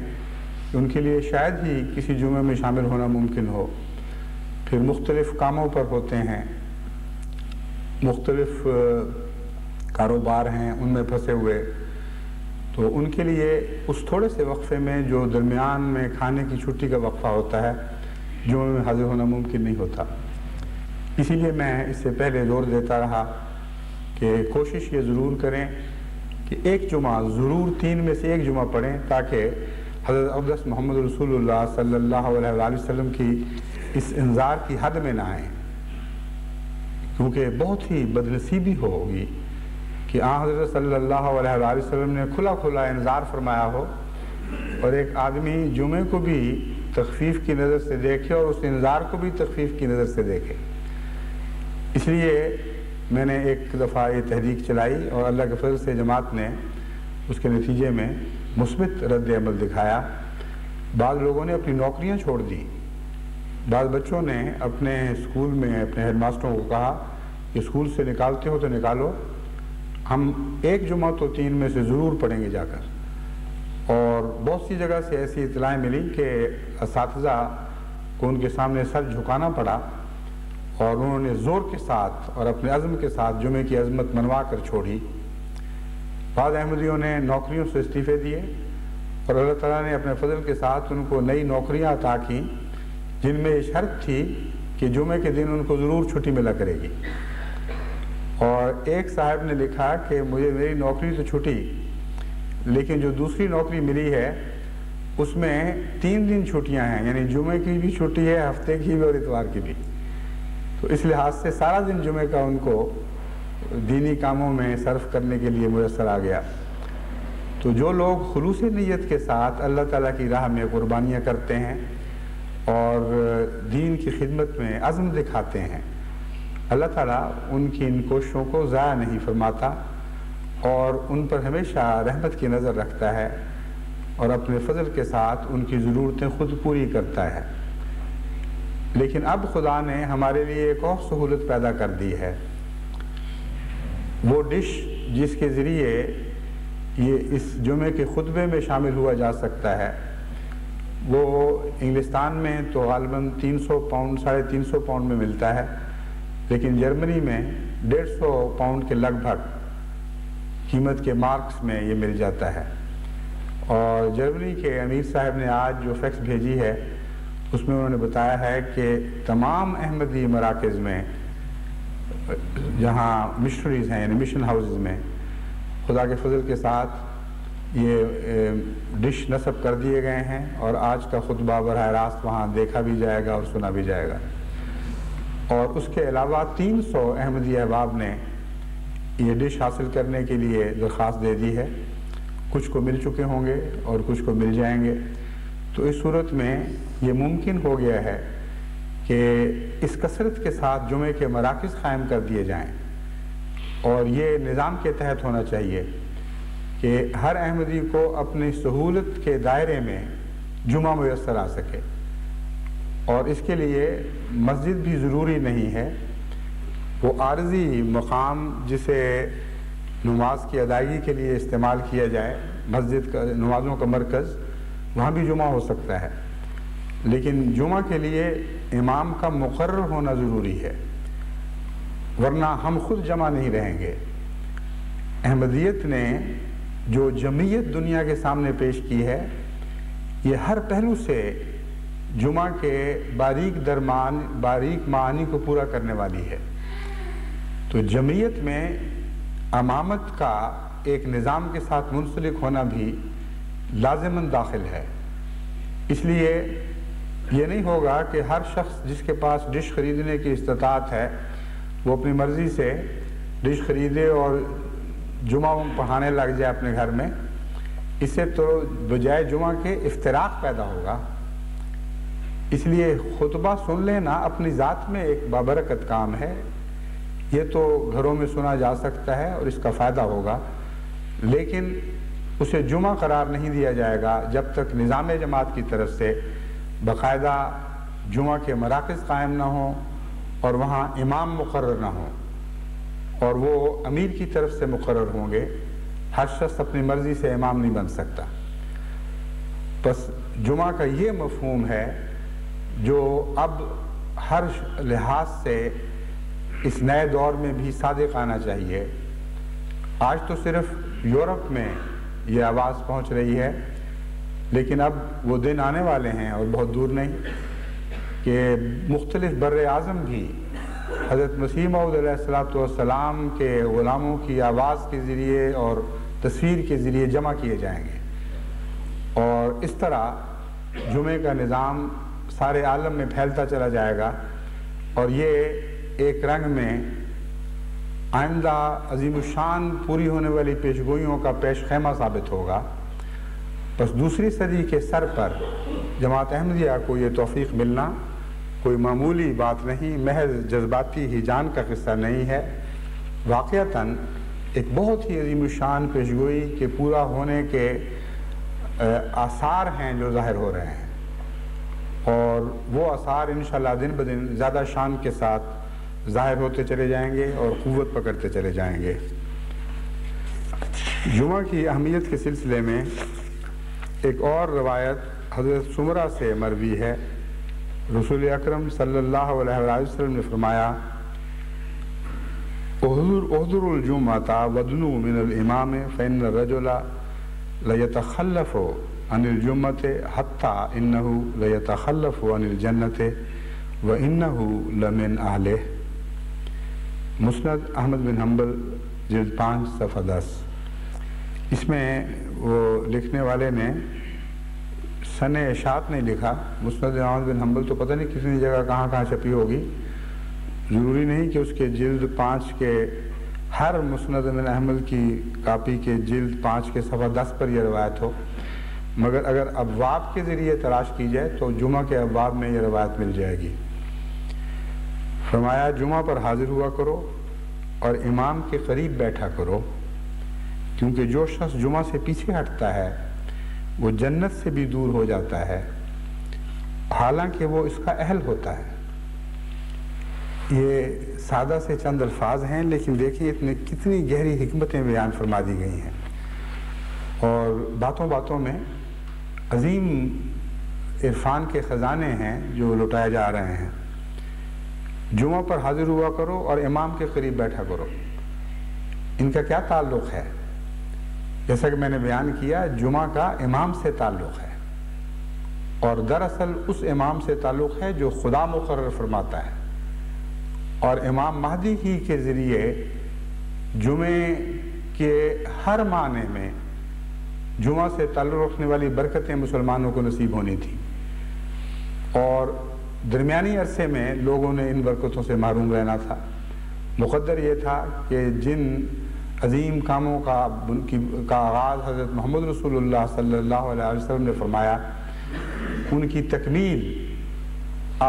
کہ ان کے لیے شاید ہی کسی جمعے میں شامل ہونا ممکن ہو پھر مختلف کاموں پر ہوتے ہیں مختلف کاروبار ہیں ان میں پھنسے ہوئے تو ان کے لیے اس تھوڑے سے وقفے میں جو درمیان میں کھانے کی چھٹی کا وقفہ ہوتا ہے جمعے میں حاضر ہونا ممکن نہیں ہوتا اسی لیے میں اس سے پہلے زور دیتا رہا کہ کوشش یہ ضرور کریں کہ ایک جمعہ ضرور تین میں سے ایک جمعہ پڑھیں تاکہ حضرت ابدس محمد رسول اللہ صلی اللہ علیہ وسلم کی اس انذار کی حد میں نہ آئیں کیونکہ بہت ہی بدنصیبی ہوگی کہ آ حضرت صلی اللہ علیہ وسلم نے کھلا کھلا انذار فرمایا ہو اور ایک آدمی جمعے کو بھی تخفیف کی نظر سے دیکھے اور اس انذار کو بھی تخفیف کی نظر سے دیکھے اس لیے میں نے ایک دفعہ یہ تحریک چلائی اور اللہ کے فضل سے جماعت نے اس کے نتیجے میں مثبت رد عمل دکھایا بعض لوگوں نے اپنی نوکریاں چھوڑ دی بعض بچوں نے اپنے اسکول میں اپنے ہیڈ ماسٹروں کو کہا کہ اسکول سے نکالتے ہو تو نکالو ہم ایک جمعہ تو تین میں سے ضرور پڑھیں گے جا کر اور بہت سی جگہ سے ایسی اطلاعیں ملیں کہ اساتذہ کو ان کے سامنے سر جھکانا پڑا اور انہوں نے زور کے ساتھ اور اپنے عزم کے ساتھ جمعے کی عظمت منوا کر چھوڑی بعض احمدیوں نے نوکریوں سے استعفے دیے اور اللہ تعالیٰ نے اپنے فضل کے ساتھ ان کو نئی نوکریاں عطا کی جن میں یہ شرط تھی کہ جمعے کے دن ان کو ضرور چھٹی ملا کرے گی اور ایک صاحب نے لکھا کہ مجھے میری نوکری تو چھٹی لیکن جو دوسری نوکری ملی ہے اس میں تین دن چھٹیاں ہیں یعنی جمعے کی بھی چھٹی ہے ہفتے کی بھی اور اتوار کی بھی تو اس لحاظ سے سارا دن جمعہ کا ان کو دینی کاموں میں صرف کرنے کے لیے میسر آ گیا تو جو لوگ خلوص نیت کے ساتھ اللہ تعالیٰ کی راہ میں قربانیاں کرتے ہیں اور دین کی خدمت میں عزم دکھاتے ہیں اللہ تعالیٰ ان کی ان کوششوں کو ضائع نہیں فرماتا اور ان پر ہمیشہ رحمت کی نظر رکھتا ہے اور اپنے فضل کے ساتھ ان کی ضرورتیں خود پوری کرتا ہے لیکن اب خدا نے ہمارے لیے ایک اور سہولت پیدا کر دی ہے وہ ڈش جس کے ذریعے یہ اس جمعے کے خطبے میں شامل ہوا جا سکتا ہے وہ انگلستان میں تو غالباً تین سو پاؤنڈ ساڑھے تین سو پاؤنڈ میں ملتا ہے لیکن جرمنی میں ڈیڑھ سو پاؤنڈ کے لگ بھگ قیمت کے مارکس میں یہ مل جاتا ہے اور جرمنی کے امیر صاحب نے آج جو فیکس بھیجی ہے اس میں انہوں نے بتایا ہے کہ تمام احمدی مراکز میں جہاں مشنریز ہیں یعنی مشن ہاؤسز میں خدا کے فضل کے ساتھ یہ ڈش نصب کر دیے گئے ہیں اور آج کا خطبہ براہ راست وہاں دیکھا بھی جائے گا اور سنا بھی جائے گا اور اس کے علاوہ تین سو احمدی احباب نے یہ ڈش حاصل کرنے کے لیے درخواست دے دی ہے کچھ کو مل چکے ہوں گے اور کچھ کو مل جائیں گے تو اس صورت میں یہ ممکن ہو گیا ہے کہ اس کثرت کے ساتھ جمعے کے مراکز قائم کر دیے جائیں اور یہ نظام کے تحت ہونا چاہیے کہ ہر احمدی کو اپنی سہولت کے دائرے میں جمعہ میسر آ سکے اور اس کے لیے مسجد بھی ضروری نہیں ہے وہ عارضی مقام جسے نماز کی ادائیگی کے لیے استعمال کیا جائے مسجد کا نمازوں کا مرکز وہاں بھی جمعہ ہو سکتا ہے لیکن جمعہ کے لیے امام کا مقرر ہونا ضروری ہے ورنہ ہم خود جمع نہیں رہیں گے احمدیت نے جو جمعیت دنیا کے سامنے پیش کی ہے یہ ہر پہلو سے جمعہ کے باریک درمان باریک معانی کو پورا کرنے والی ہے تو جمعیت میں امامت کا ایک نظام کے ساتھ منسلک ہونا بھی لازمند داخل ہے اس لیے یہ نہیں ہوگا کہ ہر شخص جس کے پاس ڈش خریدنے کی استطاعت ہے وہ اپنی مرضی سے ڈش خریدے اور جمعہ پڑھانے لگ جائے اپنے گھر میں اس سے تو بجائے جمعہ کے افتراق پیدا ہوگا اس لیے خطبہ سن لینا اپنی ذات میں ایک بابرکت کام ہے یہ تو گھروں میں سنا جا سکتا ہے اور اس کا فائدہ ہوگا لیکن اسے جمعہ قرار نہیں دیا جائے گا جب تک نظام جماعت کی طرف سے باقاعدہ جمعہ کے مراکز قائم نہ ہوں اور وہاں امام مقرر نہ ہوں اور وہ امیر کی طرف سے مقرر ہوں گے ہر شخص اپنی مرضی سے امام نہیں بن سکتا بس جمعہ کا یہ مفہوم ہے جو اب ہر لحاظ سے اس نئے دور میں بھی صادق آنا چاہیے آج تو صرف یورپ میں یہ آواز پہنچ رہی ہے لیکن اب وہ دن آنے والے ہیں اور بہت دور نہیں کہ مختلف بر اعظم بھی حضرت مسیم علیہ السلام والسلام کے غلاموں کی آواز کے ذریعے اور تصویر کے ذریعے جمع کیے جائیں گے اور اس طرح جمعہ کا نظام سارے عالم میں پھیلتا چلا جائے گا اور یہ ایک رنگ میں آئندہ عظیم الشان پوری ہونے والی پیشگوئیوں کا پیش خیمہ ثابت ہوگا بس دوسری صدی کے سر پر جماعت احمدیہ کو یہ توفیق ملنا کوئی معمولی بات نہیں محض جذباتی ہی جان کا قصہ نہیں ہے واقعتاً ایک بہت ہی عظیم الشان پیشگوئی کے پورا ہونے کے آثار ہیں جو ظاہر ہو رہے ہیں اور وہ آثار انشاءاللہ دن بدن زیادہ شان کے ساتھ ظاہر ہوتے چلے جائیں گے اور قوت پکڑتے چلے جائیں گے جمعہ کی اہمیت کے سلسلے میں ایک اور روایت حضرت سمرہ سے مروی ہے رسول اکرم صلی اللہ علیہ وسلم نے فرمایا الجمعہ تا ودنو من الامام فین الرجل لیتخلف عن الجمعت حتی انہو لیتخلف عن الجنت جنت، و انحمن مسند احمد بن حنبل جلد پانچ صفحہ دس اس میں وہ لکھنے والے نے سن اشاعت نہیں لکھا مسند احمد بن حنبل تو پتہ نہیں کسی جگہ کہاں کہاں چھپی ہوگی ضروری نہیں کہ اس کے جلد پانچ کے ہر مسند بن احمد کی کاپی کے جلد پانچ کے صفحہ دس پر یہ روایت ہو مگر اگر ابواب کے ذریعے تلاش کی جائے تو جمعہ کے ابواب میں یہ روایت مل جائے گی فرمایا جمعہ پر حاضر ہوا کرو اور امام کے قریب بیٹھا کرو کیونکہ جو شخص جمعہ سے پیچھے ہٹتا ہے وہ جنت سے بھی دور ہو جاتا ہے حالانکہ وہ اس کا اہل ہوتا ہے یہ سادہ سے چند الفاظ ہیں لیکن دیکھیں اتنے کتنی گہری حکمتیں بیان فرما دی گئی ہیں اور باتوں باتوں میں عظیم عرفان کے خزانے ہیں جو لٹائے جا رہے ہیں جمعہ پر حاضر ہوا کرو اور امام کے قریب بیٹھا کرو ان کا کیا تعلق ہے جیسا کہ میں نے بیان کیا جمعہ کا امام سے تعلق ہے اور دراصل اس امام سے تعلق ہے جو خدا مقرر فرماتا ہے اور امام مہدی ہی کے ذریعے جمعے کے ہر معنی میں جمعہ سے تعلق رکھنے والی برکتیں مسلمانوں کو نصیب ہونی تھی اور درمیانی عرصے میں لوگوں نے ان برکتوں سے معروم رہنا تھا مقدر یہ تھا کہ جن عظیم کاموں کا کا آغاز حضرت محمد رسول اللہ صلی اللہ علیہ وسلم نے فرمایا ان کی تکمیل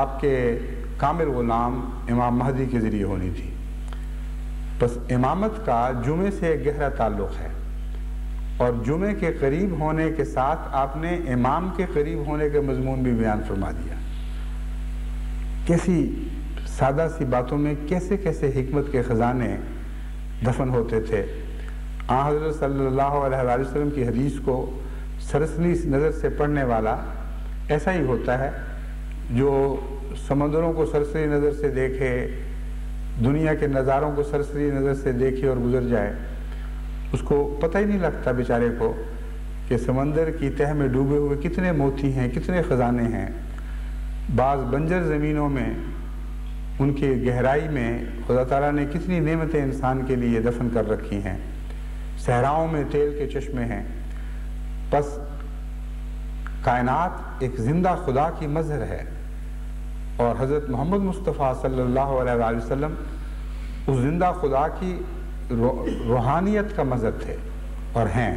آپ کے کامل غلام امام مہدی کے ذریعے ہونی تھی بس امامت کا جمعے سے ایک گہرا تعلق ہے اور جمعے کے قریب ہونے کے ساتھ آپ نے امام کے قریب ہونے کے مضمون بھی بیان فرما دیا کیسی سادہ سی باتوں میں کیسے کیسے حکمت کے خزانے دفن ہوتے تھے آ حضرت صلی اللہ علیہ وآلہ وسلم کی حدیث کو سرسنی نظر سے پڑھنے والا ایسا ہی ہوتا ہے جو سمندروں کو سرسری نظر سے دیکھے دنیا کے نظاروں کو سرسری نظر سے دیکھے اور گزر جائے اس کو پتہ ہی نہیں لگتا بیچارے کو کہ سمندر کی تہ میں ڈوبے ہوئے کتنے موتی ہیں کتنے خزانے ہیں بعض بنجر زمینوں میں ان کی گہرائی میں خدا تعالیٰ نے کتنی نعمتیں انسان کے لیے دفن کر رکھی ہیں صحراؤں میں تیل کے چشمے ہیں بس کائنات ایک زندہ خدا کی مظہر ہے اور حضرت محمد مصطفیٰ صلی اللہ علیہ وسلم اس زندہ خدا کی روحانیت کا مذہب تھے اور ہیں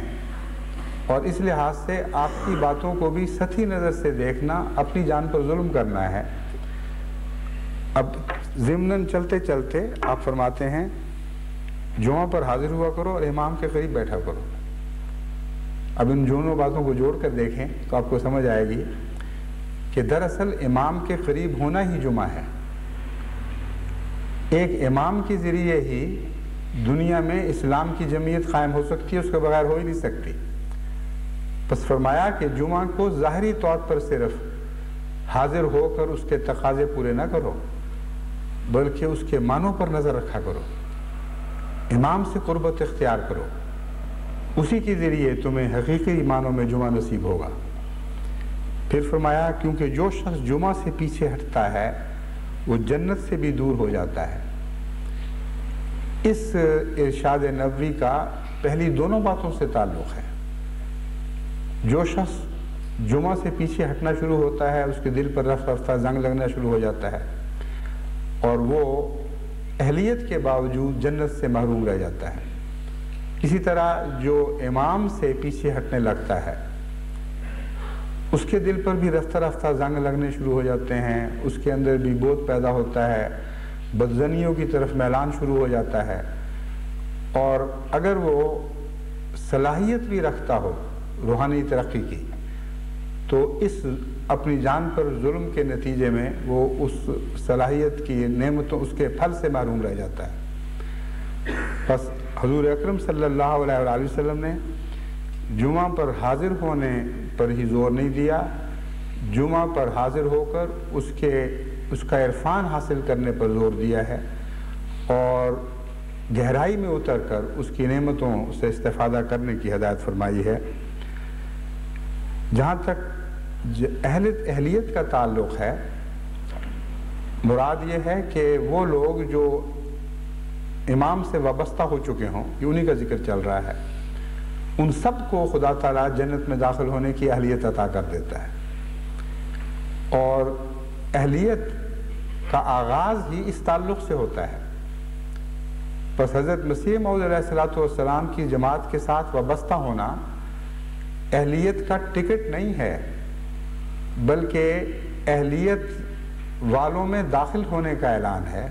اور اس لحاظ سے آپ کی باتوں کو بھی سطحی نظر سے دیکھنا اپنی جان پر ظلم کرنا ہے اب ضمن چلتے چلتے آپ فرماتے ہیں جمعہ پر حاضر ہوا کرو اور امام کے قریب بیٹھا کرو اب ان جونوں باتوں کو جوڑ کر دیکھیں تو آپ کو سمجھ آئے گی کہ دراصل امام کے قریب ہونا ہی جمعہ ہے ایک امام کے ذریعے ہی دنیا میں اسلام کی جمعیت قائم ہو سکتی ہے اس کے بغیر ہو ہی نہیں سکتی پس فرمایا کہ جمعہ کو ظاہری طور پر صرف حاضر ہو کر اس کے تقاضے پورے نہ کرو بلکہ اس کے معنوں پر نظر رکھا کرو امام سے قربت اختیار کرو اسی کے ذریعے تمہیں حقیقی معنوں میں جمعہ نصیب ہوگا پھر فرمایا کیونکہ جو شخص جمعہ سے پیچھے ہٹتا ہے وہ جنت سے بھی دور ہو جاتا ہے اس ارشاد نبوی کا پہلی دونوں باتوں سے تعلق ہے جو شخص جمعہ سے پیچھے ہٹنا شروع ہوتا ہے اس کے دل پر رفتہ رفتہ زنگ لگنا شروع ہو جاتا ہے اور وہ اہلیت کے باوجود جنت سے محروم رہ جاتا ہے اسی طرح جو امام سے پیچھے ہٹنے لگتا ہے اس کے دل پر بھی رفتہ رفتہ زنگ لگنے شروع ہو جاتے ہیں اس کے اندر بھی بوت پیدا ہوتا ہے بدزنیوں کی طرف میلان شروع ہو جاتا ہے اور اگر وہ صلاحیت بھی رکھتا ہو روحانی ترقی کی تو اس اپنی جان پر ظلم کے نتیجے میں وہ اس صلاحیت کی نعمتوں اس کے پھل سے معروم رہ جاتا ہے بس حضور اکرم صلی اللہ علیہ وآلہ وسلم نے جمعہ پر حاضر ہونے پر ہی زور نہیں دیا جمعہ پر حاضر ہو کر اس کے اس کا عرفان حاصل کرنے پر زور دیا ہے اور گہرائی میں اتر کر اس کی نعمتوں سے استفادہ کرنے کی ہدایت فرمائی ہے جہاں تک اہل اہلیت کا تعلق ہے مراد یہ ہے کہ وہ لوگ جو امام سے وابستہ ہو چکے ہوں یہ انہی کا ذکر چل رہا ہے ان سب کو خدا تعالیٰ جنت میں داخل ہونے کی اہلیت عطا کر دیتا ہے اور اہلیت کا آغاز ہی اس تعلق سے ہوتا ہے پس حضرت مسیحمدہ علیہ والسلام کی جماعت کے ساتھ وابستہ ہونا اہلیت کا ٹکٹ نہیں ہے بلکہ اہلیت والوں میں داخل ہونے کا اعلان ہے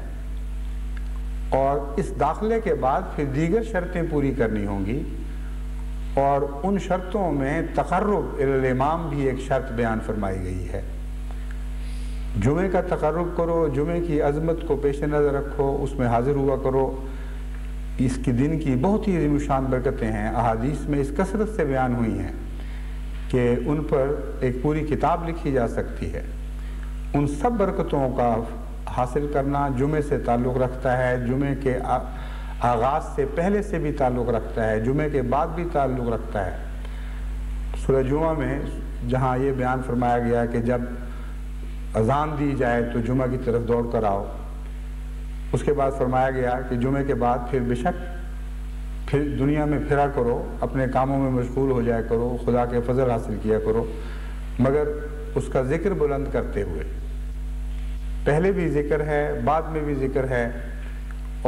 اور اس داخلے کے بعد پھر دیگر شرطیں پوری کرنی ہوں گی اور ان شرطوں میں تقرب الامام بھی ایک شرط بیان فرمائی گئی ہے جمعے کا تقرب کرو جمعے کی عظمت کو پیش نظر رکھو اس میں حاضر ہوا کرو اس کی دن کی بہت ہی شان برکتیں ہیں احادیث میں اس کثرت سے بیان ہوئی ہیں کہ ان پر ایک پوری کتاب لکھی جا سکتی ہے ان سب برکتوں کا حاصل کرنا جمعے سے تعلق رکھتا ہے جمعے کے آغاز سے پہلے سے بھی تعلق رکھتا ہے جمعے کے بعد بھی تعلق رکھتا ہے سورہ جمعہ میں جہاں یہ بیان فرمایا گیا کہ جب اذان دی جائے تو جمعہ کی طرف دوڑ کر آؤ اس کے بعد فرمایا گیا کہ جمعے کے بعد پھر بشک پھر دنیا میں پھرا کرو اپنے کاموں میں مشغول ہو جایا کرو خدا کے فضل حاصل کیا کرو مگر اس کا ذکر بلند کرتے ہوئے پہلے بھی ذکر ہے بعد میں بھی ذکر ہے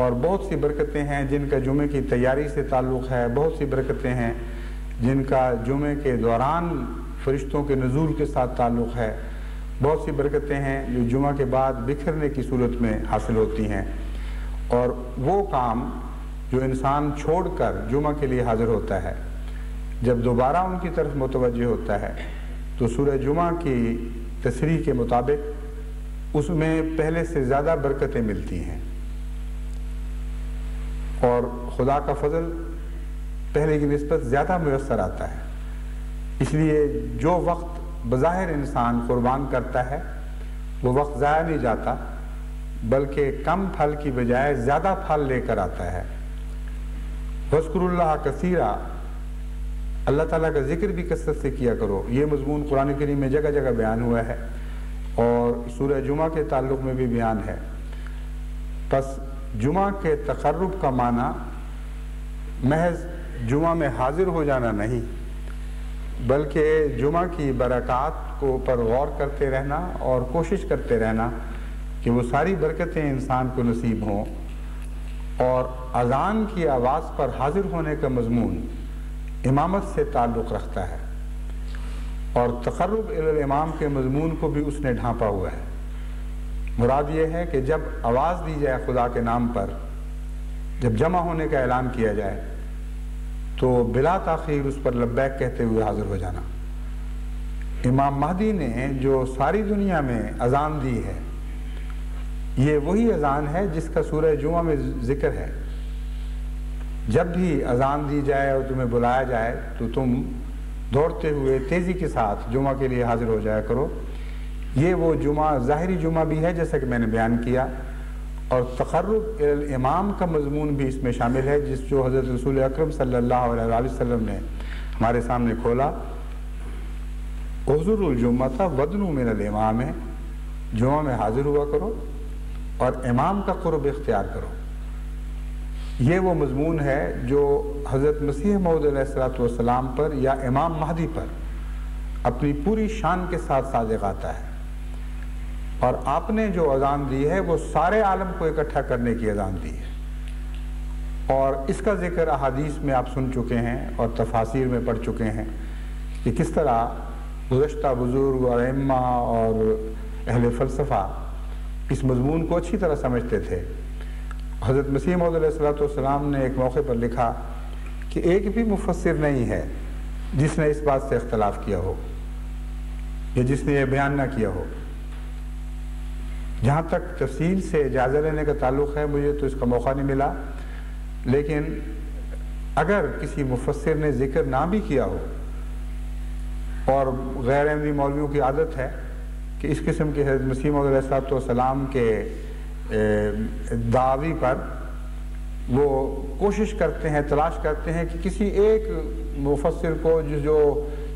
اور بہت سی برکتیں ہیں جن کا جمعے کی تیاری سے تعلق ہے بہت سی برکتیں ہیں جن کا جمعے کے دوران فرشتوں کے نزول کے ساتھ تعلق ہے بہت سی برکتیں ہیں جو جمعہ کے بعد بکھرنے کی صورت میں حاصل ہوتی ہیں اور وہ کام جو انسان چھوڑ کر جمعہ کے لیے حاضر ہوتا ہے جب دوبارہ ان کی طرف متوجہ ہوتا ہے تو سورہ جمعہ کی تصریح کے مطابق اس میں پہلے سے زیادہ برکتیں ملتی ہیں اور خدا کا فضل پہلے کی نسبت زیادہ میسر آتا ہے اس لیے جو وقت بظاہر انسان قربان کرتا ہے وہ وقت ضائع نہیں جاتا بلکہ کم پھل کی بجائے زیادہ پھل لے کر آتا ہے بسکر اللہ کثیرہ اللہ تعالیٰ کا ذکر بھی کثرت سے کیا کرو یہ مضمون قرآن کریم میں جگہ جگہ بیان ہوا ہے اور سورہ جمعہ کے تعلق میں بھی بیان ہے پس جمعہ کے تقرب کا معنی محض جمعہ میں حاضر ہو جانا نہیں بلکہ جمعہ کی برکات کو پر غور کرتے رہنا اور کوشش کرتے رہنا کہ وہ ساری برکتیں انسان کو نصیب ہوں اور اذان کی آواز پر حاضر ہونے کا مضمون امامت سے تعلق رکھتا ہے اور تقرب الامام کے مضمون کو بھی اس نے ڈھانپا ہوا ہے مراد یہ ہے کہ جب آواز دی جائے خدا کے نام پر جب جمع ہونے کا اعلان کیا جائے تو بلا تاخیر اس پر لبیک کہتے ہوئے حاضر ہو جانا امام مہدی نے جو ساری دنیا میں اذان دی ہے یہ وہی اذان ہے جس کا سورہ جمعہ میں ذکر ہے جب بھی اذان دی جائے اور تمہیں بلایا جائے تو تم دوڑتے ہوئے تیزی کے ساتھ جمعہ کے لیے حاضر ہو جایا کرو یہ وہ جمعہ ظاہری جمعہ بھی ہے جیسا کہ میں نے بیان کیا اور تقرب الامام کا مضمون بھی اس میں شامل ہے جس جو حضرت رسول اکرم صلی اللہ علیہ وآلہ وسلم نے ہمارے سامنے کھولا حضر الجمہ ودنو ودن الامام ہے جمعہ میں حاضر ہوا کرو اور امام کا قرب اختیار کرو یہ وہ مضمون ہے جو حضرت مسیح محدود علیہ پر یا امام مہدی پر اپنی پوری شان کے ساتھ آتا ہے اور آپ نے جو اذان دی ہے وہ سارے عالم کو اکٹھا کرنے کی اذان دی ہے اور اس کا ذکر احادیث میں آپ سن چکے ہیں اور تفاصیر میں پڑھ چکے ہیں کہ کس طرح گزشتہ بزرگ اور امہ اور اہل فلسفہ اس مضمون کو اچھی طرح سمجھتے تھے حضرت مسیحم علیہ السلام نے ایک موقع پر لکھا کہ ایک بھی مفسر نہیں ہے جس نے اس بات سے اختلاف کیا ہو یا جس نے یہ بیان نہ کیا ہو جہاں تک تفصیل سے اجازہ لینے کا تعلق ہے مجھے تو اس کا موقع نہیں ملا لیکن اگر کسی مفسر نے ذکر نہ بھی کیا ہو اور غیر احمدی مولویوں کی عادت ہے کہ اس قسم کے حضرت مسیم علیہ سلاۃ والسلام کے دعوی پر وہ کوشش کرتے ہیں تلاش کرتے ہیں کہ کسی ایک مفسر کو جو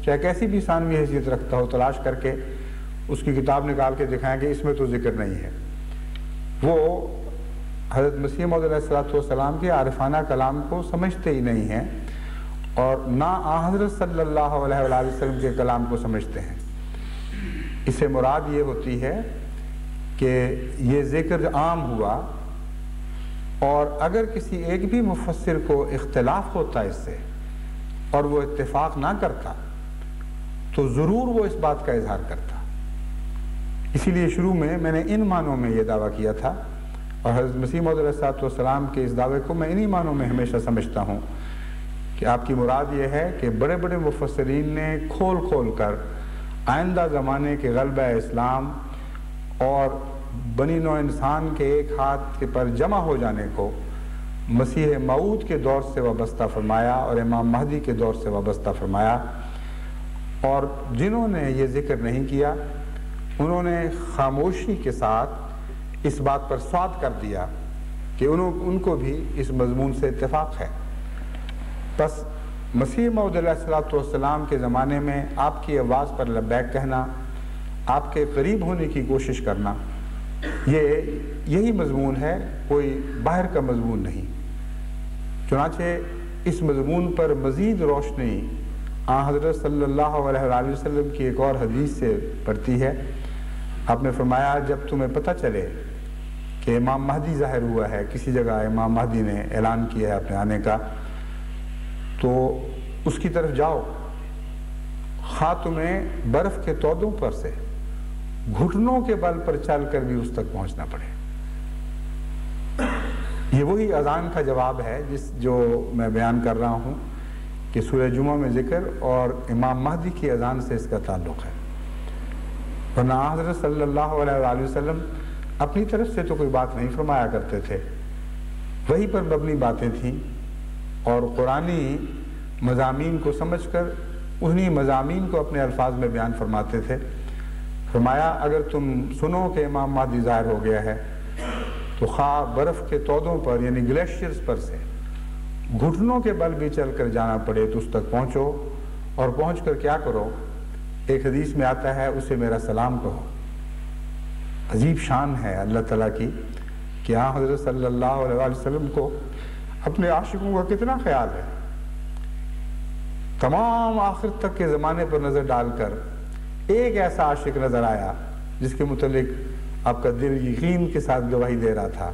چاہے کیسی بھی ثانوی حیثیت رکھتا ہو تلاش کر کے اس کی کتاب نکال کے دکھائیں کہ اس میں تو ذکر نہیں ہے وہ حضرت نسیمۃ والسلام کے عارفانہ کلام کو سمجھتے ہی نہیں ہیں اور نہ حضرت صلی اللہ علیہ وسلم کے کلام کو سمجھتے ہیں اس سے مراد یہ ہوتی ہے کہ یہ ذکر عام ہوا اور اگر کسی ایک بھی مفسر کو اختلاف ہوتا ہے اس سے اور وہ اتفاق نہ کرتا تو ضرور وہ اس بات کا اظہار کرتا اسی لیے شروع میں میں نے ان معنوں میں یہ دعویٰ کیا تھا اور حضرت مسیم الدہ سلاۃ والسلام کے اس دعوے کو میں انہی معنوں میں ہمیشہ سمجھتا ہوں کہ آپ کی مراد یہ ہے کہ بڑے بڑے مفسرین نے کھول کھول کر آئندہ زمانے کے غلبہ اسلام اور بنی نو انسان کے ایک ہاتھ کے پر جمع ہو جانے کو مسیح معود کے دور سے وابستہ فرمایا اور امام مہدی کے دور سے وابستہ فرمایا اور جنہوں نے یہ ذکر نہیں کیا انہوں نے خاموشی کے ساتھ اس بات پر سواد کر دیا کہ ان کو بھی اس مضمون سے اتفاق ہے بس مسیح مہود علیہ السلام کے زمانے میں آپ کی آواز پر لبیک کہنا آپ کے قریب ہونے کی کوشش کرنا یہ یہی مضمون ہے کوئی باہر کا مضمون نہیں چنانچہ اس مضمون پر مزید روشنی آ حضرت صلی اللہ علیہ وسلم کی ایک اور حدیث سے پڑتی ہے آپ نے فرمایا جب تمہیں پتہ چلے کہ امام مہدی ظاہر ہوا ہے کسی جگہ امام مہدی نے اعلان کیا ہے اپنے آنے کا تو اس کی طرف جاؤ خواہ تمہیں برف کے تودوں پر سے گھٹنوں کے بل پر چل کر بھی اس تک پہنچنا پڑے یہ وہی اذان کا جواب ہے جس جو میں بیان کر رہا ہوں کہ سورہ جمعہ میں ذکر اور امام مہدی کی اذان سے اس کا تعلق ہے ورنہ حضرت صلی اللہ علیہ وسلم اپنی طرف سے تو کوئی بات نہیں فرمایا کرتے تھے وہی پر مبنی باتیں تھیں اور قرآنی مضامین کو سمجھ کر انہی مضامین کو اپنے الفاظ میں بیان فرماتے تھے فرمایا اگر تم سنو کہ امام مہدی ظاہر ہو گیا ہے تو خواہ برف کے تودوں پر یعنی گلیشیئرز پر سے گھٹنوں کے بل بھی چل کر جانا پڑے تو اس تک پہنچو اور پہنچ کر کیا کرو ایک حدیث میں آتا ہے اسے میرا سلام کہو عجیب شان ہے اللہ تعالیٰ کی کہ ہاں حضرت صلی اللہ علیہ وسلم کو اپنے عاشقوں کا کتنا خیال ہے تمام آخر تک کے زمانے پر نظر ڈال کر ایک ایسا عاشق نظر آیا جس کے متعلق آپ کا دل یقین کے ساتھ گواہی دے رہا تھا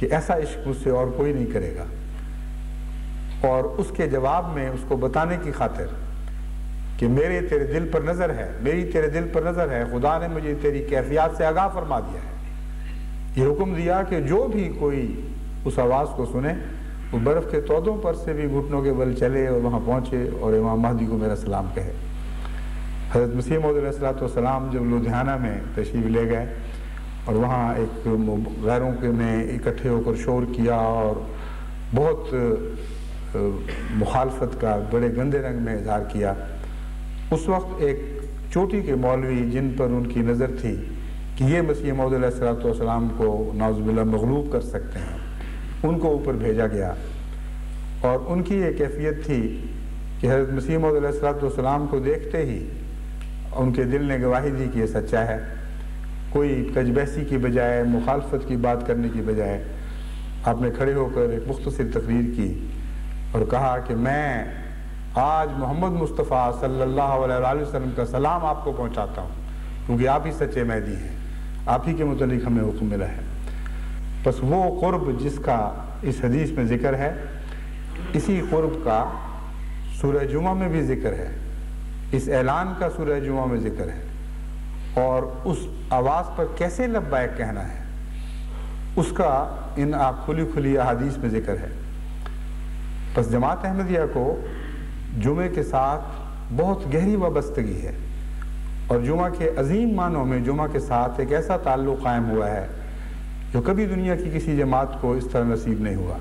کہ ایسا عشق مجھ سے اور کوئی نہیں کرے گا اور اس کے جواب میں اس کو بتانے کی خاطر کہ میرے تیرے دل پر نظر ہے میری تیرے دل پر نظر ہے خدا نے مجھے تیری کیفیات سے آگاہ فرما دیا ہے یہ حکم دیا کہ جو بھی کوئی اس آواز کو سنے وہ برف کے تودوں پر سے بھی گھٹنوں کے بل چلے اور وہاں پہنچے اور امام مہدی کو میرا سلام کہے حضرت مسیح عدودیہ السلاۃ والسلام جب لدھیانہ میں تشریف لے گئے اور وہاں ایک غیروں کے میں اکٹھے ہو کر شور کیا اور بہت مخالفت کا بڑے گندے رنگ میں اظہار کیا اس وقت ایک چوٹی کے مولوی جن پر ان کی نظر تھی کہ یہ مسیحم علیہ السلاۃ والسلام کو نازم اللہ مغلوب کر سکتے ہیں ان کو اوپر بھیجا گیا اور ان کی یہ کیفیت تھی کہ حضرت نسیم علیہ السلام کو دیکھتے ہی ان کے دل نے گواہی دی کہ یہ سچا ہے کوئی کجبیسی کی بجائے مخالفت کی بات کرنے کی بجائے آپ نے کھڑے ہو کر ایک مختصر تقریر کی اور کہا کہ میں آج محمد مصطفیٰ صلی اللہ علیہ وسلم کا سلام آپ کو پہنچاتا ہوں کیونکہ آپ ہی سچے مہدی ہیں آپ ہی کے متعلق ہمیں حکم ملا ہے بس وہ قرب جس کا اس حدیث میں ذکر ہے اسی قرب کا سورہ جمعہ میں بھی ذکر ہے اس اعلان کا سورہ جمعہ میں ذکر ہے اور اس آواز پر کیسے لبائک کہنا ہے اس کا ان آپ کھلی کھلی حدیث میں ذکر ہے بس جماعت احمدیہ کو جمعہ کے ساتھ بہت گہری وابستگی ہے اور جمعہ کے عظیم معنوں میں جمعہ کے ساتھ ایک ایسا تعلق قائم ہوا ہے جو کبھی دنیا کی کسی جماعت کو اس طرح نصیب نہیں ہوا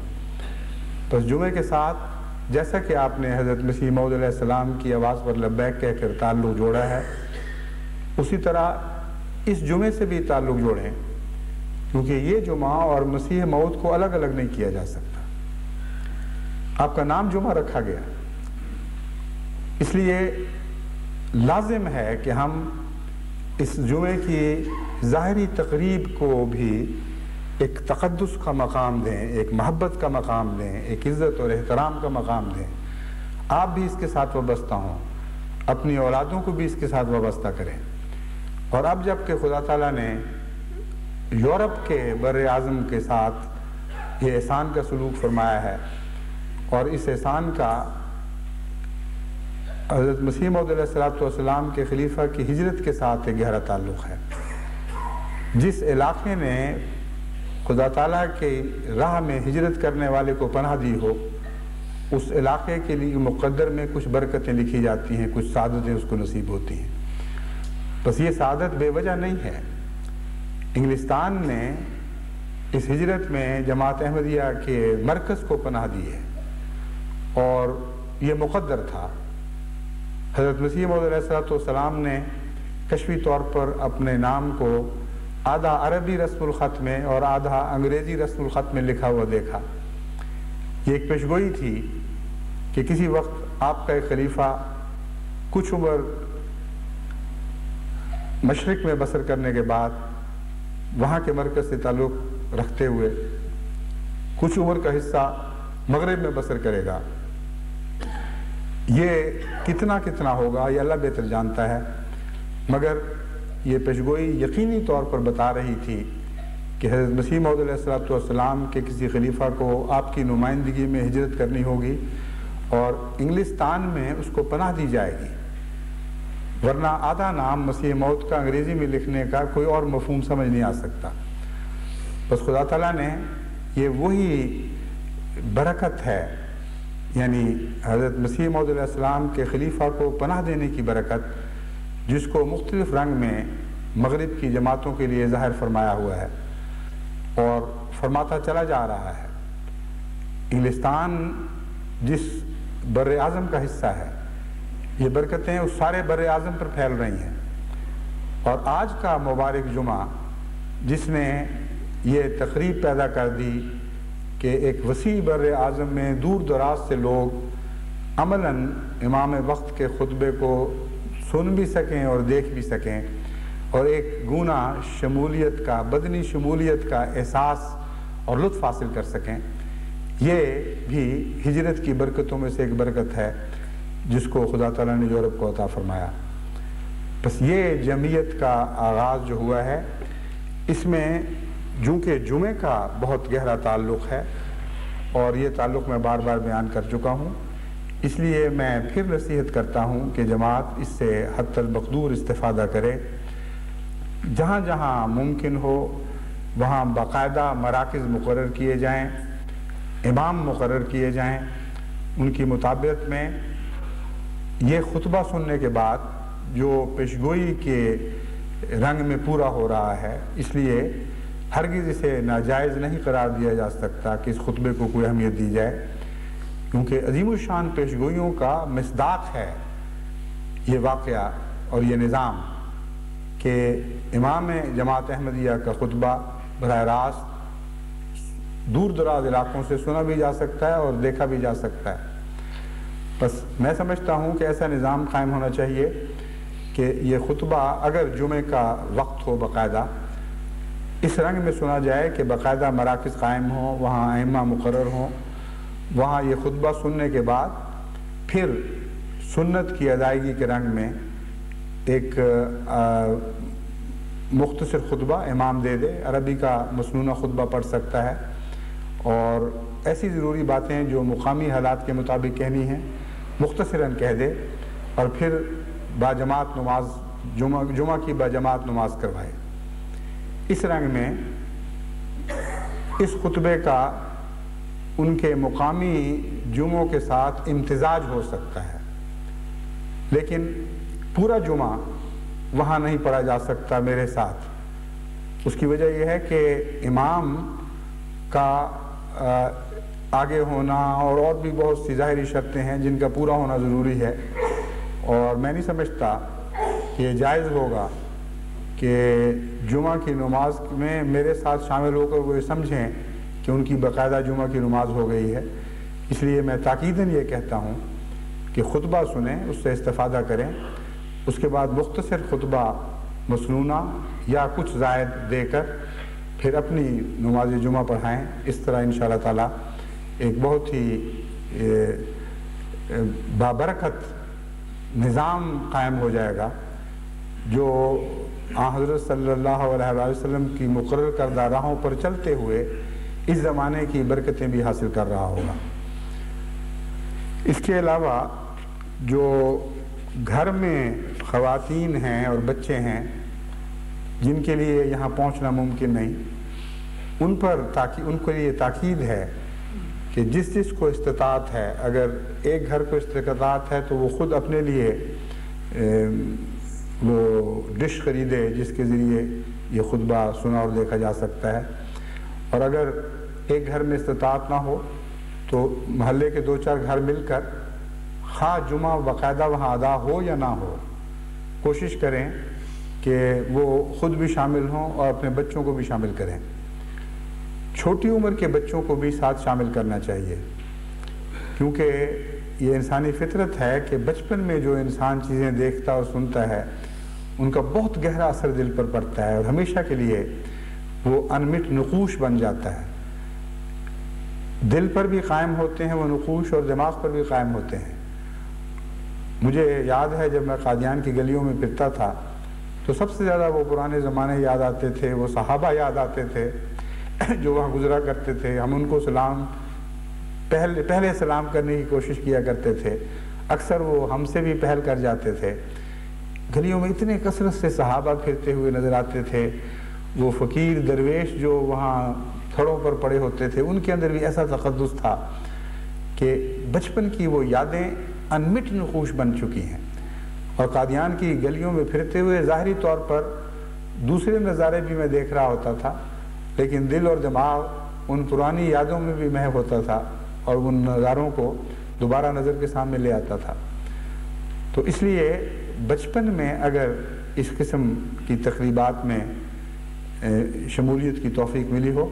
پس جمعے کے ساتھ جیسا کہ آپ نے حضرت مسیح علیہ السلام کی آواز پر لبیک کہہ کر تعلق جوڑا ہے اسی طرح اس جمعے سے بھی تعلق جوڑیں کیونکہ یہ جمعہ اور مسیح موت کو الگ الگ نہیں کیا جا سکتا آپ کا نام جمعہ رکھا گیا اس لیے لازم ہے کہ ہم اس جمعے کی ظاہری تقریب کو بھی ایک تقدس کا مقام دیں ایک محبت کا مقام دیں ایک عزت اور احترام کا مقام دیں آپ بھی اس کے ساتھ وابستہ ہوں اپنی اولادوں کو بھی اس کے ساتھ وابستہ کریں اور اب جب کہ خدا تعالیٰ نے یورپ کے بر اعظم کے ساتھ یہ احسان کا سلوک فرمایا ہے اور اس احسان کا حضرت مسیم عدیہ السلام کے خلیفہ کی ہجرت کے ساتھ ایک گہرا تعلق ہے جس علاقے نے خدا تعالیٰ کے راہ میں ہجرت کرنے والے کو پناہ دی ہو اس علاقے کے لیے مقدر میں کچھ برکتیں لکھی جاتی ہیں کچھ سعادتیں اس کو نصیب ہوتی ہیں بس یہ سعادت بے وجہ نہیں ہے انگلستان نے اس ہجرت میں جماعت احمدیہ کے مرکز کو پناہ دی ہے اور یہ مقدر تھا حضرت مسیحیہ علیہ السلام نے کشوی طور پر اپنے نام کو آدھا عربی رسم الخط میں اور آدھا انگریزی رسم الخط میں لکھا ہوا دیکھا یہ ایک پیشگوئی تھی کہ کسی وقت آپ کا ایک خلیفہ کچھ عمر مشرق میں بسر کرنے کے بعد وہاں کے مرکز سے تعلق رکھتے ہوئے کچھ عمر کا حصہ مغرب میں بسر کرے گا یہ کتنا کتنا ہوگا یہ اللہ بہتر جانتا ہے مگر یہ پیشگوئی یقینی طور پر بتا رہی تھی کہ حضرت مسیح السلاۃ والسلام کے کسی خلیفہ کو آپ کی نمائندگی میں ہجرت کرنی ہوگی اور انگلستان میں اس کو پناہ دی جائے گی ورنہ آدھا نام مسیح موت کا انگریزی میں لکھنے کا کوئی اور مفہوم سمجھ نہیں آ سکتا بس خدا تعالیٰ نے یہ وہی برکت ہے یعنی حضرت نسیح علیہ السلام کے خلیفہ کو پناہ دینے کی برکت جس کو مختلف رنگ میں مغرب کی جماعتوں کے لیے ظاہر فرمایا ہوا ہے اور فرماتا چلا جا رہا ہے انگلستان جس بر اعظم کا حصہ ہے یہ برکتیں اس سارے بر اعظم پر پھیل رہی ہیں اور آج کا مبارک جمعہ جس نے یہ تقریب پیدا کر دی کہ ایک وسیع بر اعظم میں دور دراز سے لوگ عملاً امام وقت کے خطبے کو سن بھی سکیں اور دیکھ بھی سکیں اور ایک گونا شمولیت کا بدنی شمولیت کا احساس اور لطف حاصل کر سکیں یہ بھی ہجرت کی برکتوں میں سے ایک برکت ہے جس کو خدا تعالیٰ نے یورپ کو عطا فرمایا بس یہ جمعیت کا آغاز جو ہوا ہے اس میں جو کہ جمعے کا بہت گہرا تعلق ہے اور یہ تعلق میں بار بار بیان کر چکا ہوں اس لیے میں پھر نصیحت کرتا ہوں کہ جماعت اس سے حد البقدور استفادہ کرے جہاں جہاں ممکن ہو وہاں باقاعدہ مراکز مقرر کیے جائیں امام مقرر کیے جائیں ان کی مطابقت میں یہ خطبہ سننے کے بعد جو پیشگوئی کے رنگ میں پورا ہو رہا ہے اس لیے ہرگز اسے ناجائز نہیں قرار دیا جا سکتا کہ اس خطبے کو کوئی اہمیت دی جائے کیونکہ عظیم الشان پیشگوئیوں کا مصداق ہے یہ واقعہ اور یہ نظام کہ امام جماعت احمدیہ کا خطبہ براہ راست دور دراز علاقوں سے سنا بھی جا سکتا ہے اور دیکھا بھی جا سکتا ہے بس میں سمجھتا ہوں کہ ایسا نظام قائم ہونا چاہیے کہ یہ خطبہ اگر جمعہ کا وقت ہو باقاعدہ اس رنگ میں سنا جائے کہ باقاعدہ مراکز قائم ہوں وہاں ائمہ مقرر ہوں وہاں یہ خطبہ سننے کے بعد پھر سنت کی ادائیگی کے رنگ میں ایک مختصر خطبہ امام دے دے عربی کا مصنوعہ خطبہ پڑھ سکتا ہے اور ایسی ضروری باتیں جو مقامی حالات کے مطابق کہنی ہیں مختصراً کہہ دے اور پھر باجماعت نماز جمعہ جمعہ کی باجماعت نماز کروائے اس رنگ میں اس خطبے کا ان کے مقامی جمعوں کے ساتھ امتزاج ہو سکتا ہے لیکن پورا جمعہ وہاں نہیں پڑھا جا سکتا میرے ساتھ اس کی وجہ یہ ہے کہ امام کا آگے ہونا اور اور بھی بہت سی ظاہری شرطیں ہیں جن کا پورا ہونا ضروری ہے اور میں نہیں سمجھتا کہ یہ جائز ہوگا کہ جمعہ کی نماز میں میرے ساتھ شامل ہو کر وہ یہ سمجھیں کہ ان کی باقاعدہ جمعہ کی نماز ہو گئی ہے اس لیے میں تاکیدن یہ کہتا ہوں کہ خطبہ سنیں اس سے استفادہ کریں اس کے بعد مختصر خطبہ مصنوعہ یا کچھ زائد دے کر پھر اپنی نماز جمعہ پڑھائیں اس طرح ان شاء اللہ تعالی ایک بہت ہی بابرکت نظام قائم ہو جائے گا جو آن حضرت صلی اللہ علیہ وسلم کی مقرر کردہ راہوں پر چلتے ہوئے اس زمانے کی برکتیں بھی حاصل کر رہا ہوگا اس کے علاوہ جو گھر میں خواتین ہیں اور بچے ہیں جن کے لیے یہاں پہنچنا ممکن نہیں ان پر ان کو لیے تاکید ہے کہ جس جس کو استطاعت ہے اگر ایک گھر کو استطاعت ہے تو وہ خود اپنے لیے وہ ڈش خریدے جس کے ذریعے یہ خطبہ سنا اور دیکھا جا سکتا ہے اور اگر ایک گھر میں استطاعت نہ ہو تو محلے کے دو چار گھر مل کر خواہ جمعہ باقاعدہ وہاں ادا ہو یا نہ ہو کوشش کریں کہ وہ خود بھی شامل ہوں اور اپنے بچوں کو بھی شامل کریں چھوٹی عمر کے بچوں کو بھی ساتھ شامل کرنا چاہیے کیونکہ یہ انسانی فطرت ہے کہ بچپن میں جو انسان چیزیں دیکھتا اور سنتا ہے ان کا بہت گہرا اثر دل پر پڑتا ہے اور ہمیشہ کے لیے وہ انمٹ نقوش بن جاتا ہے دل پر بھی قائم ہوتے ہیں وہ نقوش اور دماغ پر بھی قائم ہوتے ہیں مجھے یاد ہے جب میں قادیان کی گلیوں میں پھرتا تھا تو سب سے زیادہ وہ پرانے زمانے یاد آتے تھے وہ صحابہ یاد آتے تھے جو وہاں گزرا کرتے تھے ہم ان کو سلام پہلے پہلے سلام کرنے کی کوشش کیا کرتے تھے اکثر وہ ہم سے بھی پہل کر جاتے تھے گلیوں میں اتنے کثرت سے صحابہ پھرتے ہوئے نظر آتے تھے وہ فقیر درویش جو وہاں پھڑوں پر پڑے ہوتے تھے ان کے اندر بھی ایسا تقدس تھا کہ بچپن کی وہ یادیں انمٹ نقوش بن چکی ہیں اور قادیان کی گلیوں میں پھرتے ہوئے ظاہری طور پر دوسرے نظارے بھی میں دیکھ رہا ہوتا تھا لیکن دل اور دماغ ان پرانی یادوں میں بھی محک ہوتا تھا اور ان نظاروں کو دوبارہ نظر کے سامنے لے آتا تھا تو اس لیے بچپن میں اگر اس قسم کی تقریبات میں شمولیت کی توفیق ملی ہو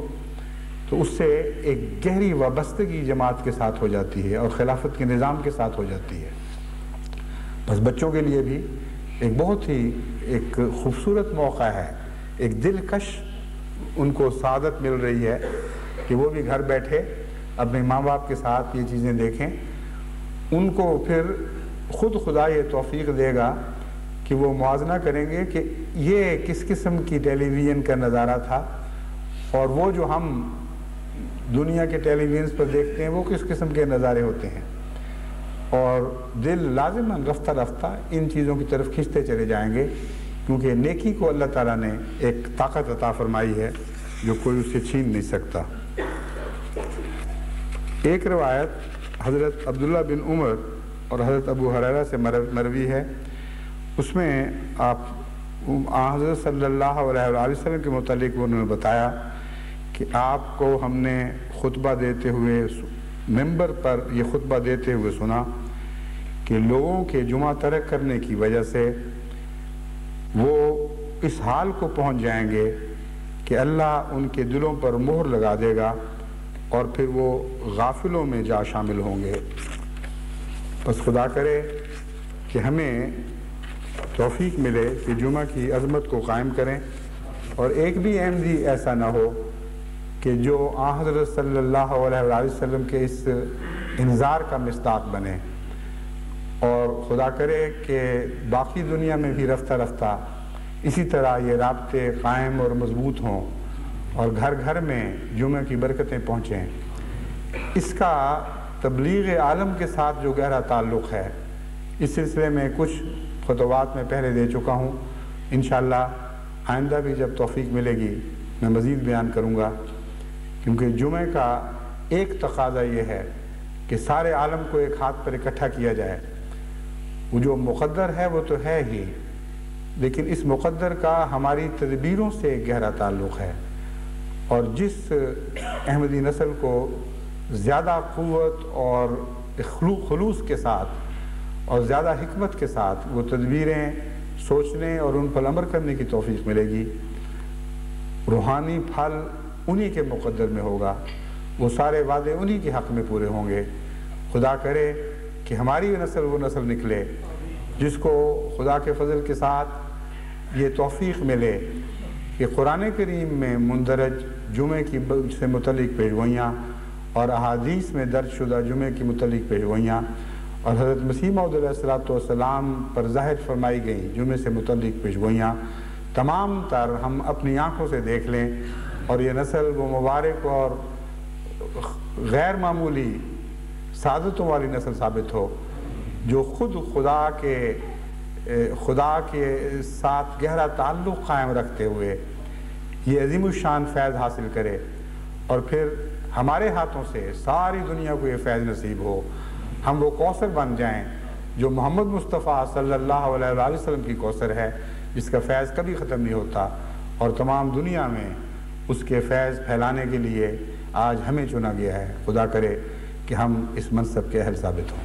تو اس سے ایک گہری وابستگی جماعت کے ساتھ ہو جاتی ہے اور خلافت کے نظام کے ساتھ ہو جاتی ہے بس بچوں کے لیے بھی ایک بہت ہی ایک خوبصورت موقع ہے ایک دلکش ان کو سعادت مل رہی ہے کہ وہ بھی گھر بیٹھے اپنے ماں باپ کے ساتھ یہ چیزیں دیکھیں ان کو پھر خود خدا یہ توفیق دے گا کہ وہ موازنہ کریں گے کہ یہ کس قسم کی ٹیلی ویژن کا نظارہ تھا اور وہ جو ہم دنیا کے ٹیلی ویژنس پر دیکھتے ہیں وہ کس قسم کے نظارے ہوتے ہیں اور دل لازماً رفتہ رفتہ ان چیزوں کی طرف کھینچتے چلے جائیں گے کیونکہ نیکی کو اللہ تعالیٰ نے ایک طاقت عطا فرمائی ہے جو کوئی اسے چھین نہیں سکتا ایک روایت حضرت عبداللہ بن عمر اور حضرت ابو حریرہ سے مروی ہے اس میں آپ حضرت صلی اللہ علیہ وسلم کے متعلق انہوں نے بتایا کہ آپ کو ہم نے خطبہ دیتے ہوئے ممبر پر یہ خطبہ دیتے ہوئے سنا کہ لوگوں کے جمعہ ترک کرنے کی وجہ سے وہ اس حال کو پہنچ جائیں گے کہ اللہ ان کے دلوں پر مہر لگا دے گا اور پھر وہ غافلوں میں جا شامل ہوں گے بس خدا کرے کہ ہمیں توفیق ملے کہ جمعہ کی عظمت کو قائم کریں اور ایک بھی احمدی جی دی ایسا نہ ہو کہ جو آ حضرت صلی اللہ علیہ وسلم کے اس انذار کا مصداق بنے اور خدا کرے کہ باقی دنیا میں بھی رفتہ رفتہ اسی طرح یہ رابطے قائم اور مضبوط ہوں اور گھر گھر میں جمعہ کی برکتیں پہنچیں اس کا تبلیغ عالم کے ساتھ جو گہرا تعلق ہے اس سلسلے میں کچھ خطوات میں پہلے دے چکا ہوں انشاءاللہ آئندہ بھی جب توفیق ملے گی میں مزید بیان کروں گا کیونکہ جمعہ کا ایک تقاضا یہ ہے کہ سارے عالم کو ایک ہاتھ پر اکٹھا کیا جائے وہ جو مقدر ہے وہ تو ہے ہی لیکن اس مقدر کا ہماری تدبیروں سے ایک گہرا تعلق ہے اور جس احمدی نسل کو زیادہ قوت اور خلوص خلوص کے ساتھ اور زیادہ حکمت کے ساتھ وہ تدبیریں سوچنے اور ان پر عمر کرنے کی توفیق ملے گی روحانی پھل انہی کے مقدر میں ہوگا وہ سارے وعدے انہی کے حق میں پورے ہوں گے خدا کرے کہ ہماری نسل وہ نسل نکلے جس کو خدا کے فضل کے ساتھ یہ توفیق ملے کہ قرآن کریم میں مندرج جمعے کی سے متعلق پیشوئیاں اور احادیث میں درد شدہ جمعے کی متعلق پیشوئیاں اور حضرت مسیمہ عدیہ السلاۃ والسلام پر ظاہر فرمائی گئیں جمعے سے متعلق پیشوئیاں تمام تر ہم اپنی آنکھوں سے دیکھ لیں اور یہ نسل وہ مبارک اور غیر معمولی سعادتوں والی نسل ثابت ہو جو خود خدا کے خدا کے ساتھ گہرا تعلق قائم رکھتے ہوئے یہ عظیم الشان فیض حاصل کرے اور پھر ہمارے ہاتھوں سے ساری دنیا کو یہ فیض نصیب ہو ہم وہ کوثر بن جائیں جو محمد مصطفیٰ صلی اللہ علیہ وسلم کی کوثر ہے جس کا فیض کبھی ختم نہیں ہوتا اور تمام دنیا میں اس کے فیض پھیلانے کے لیے آج ہمیں چنا گیا ہے خدا کرے کہ ہم اس منصب کے اہل ثابت ہوں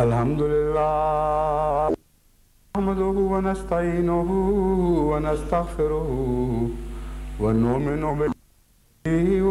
الحمد للہ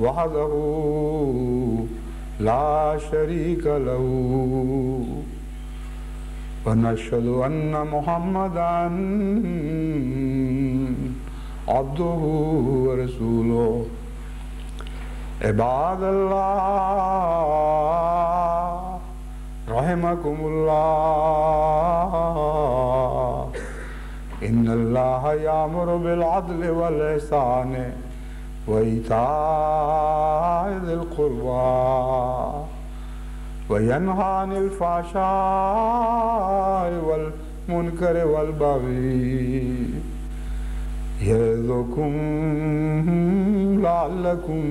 وحده لا شريك له ونشهد أن محمدا عبده ورسوله عباد الله رحمكم الله إن الله يأمر بالعدل والإحسان وإيتاء ذي القربى وينهى عن الفحشاء والمنكر والبغي يعظكم لعلكم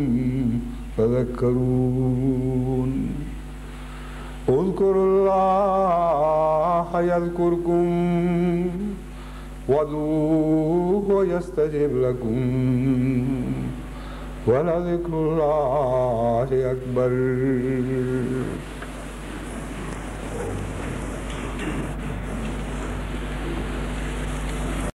تذكرون اذكروا الله يذكركم وذوه يستجب لكم ولذكر الله أكبر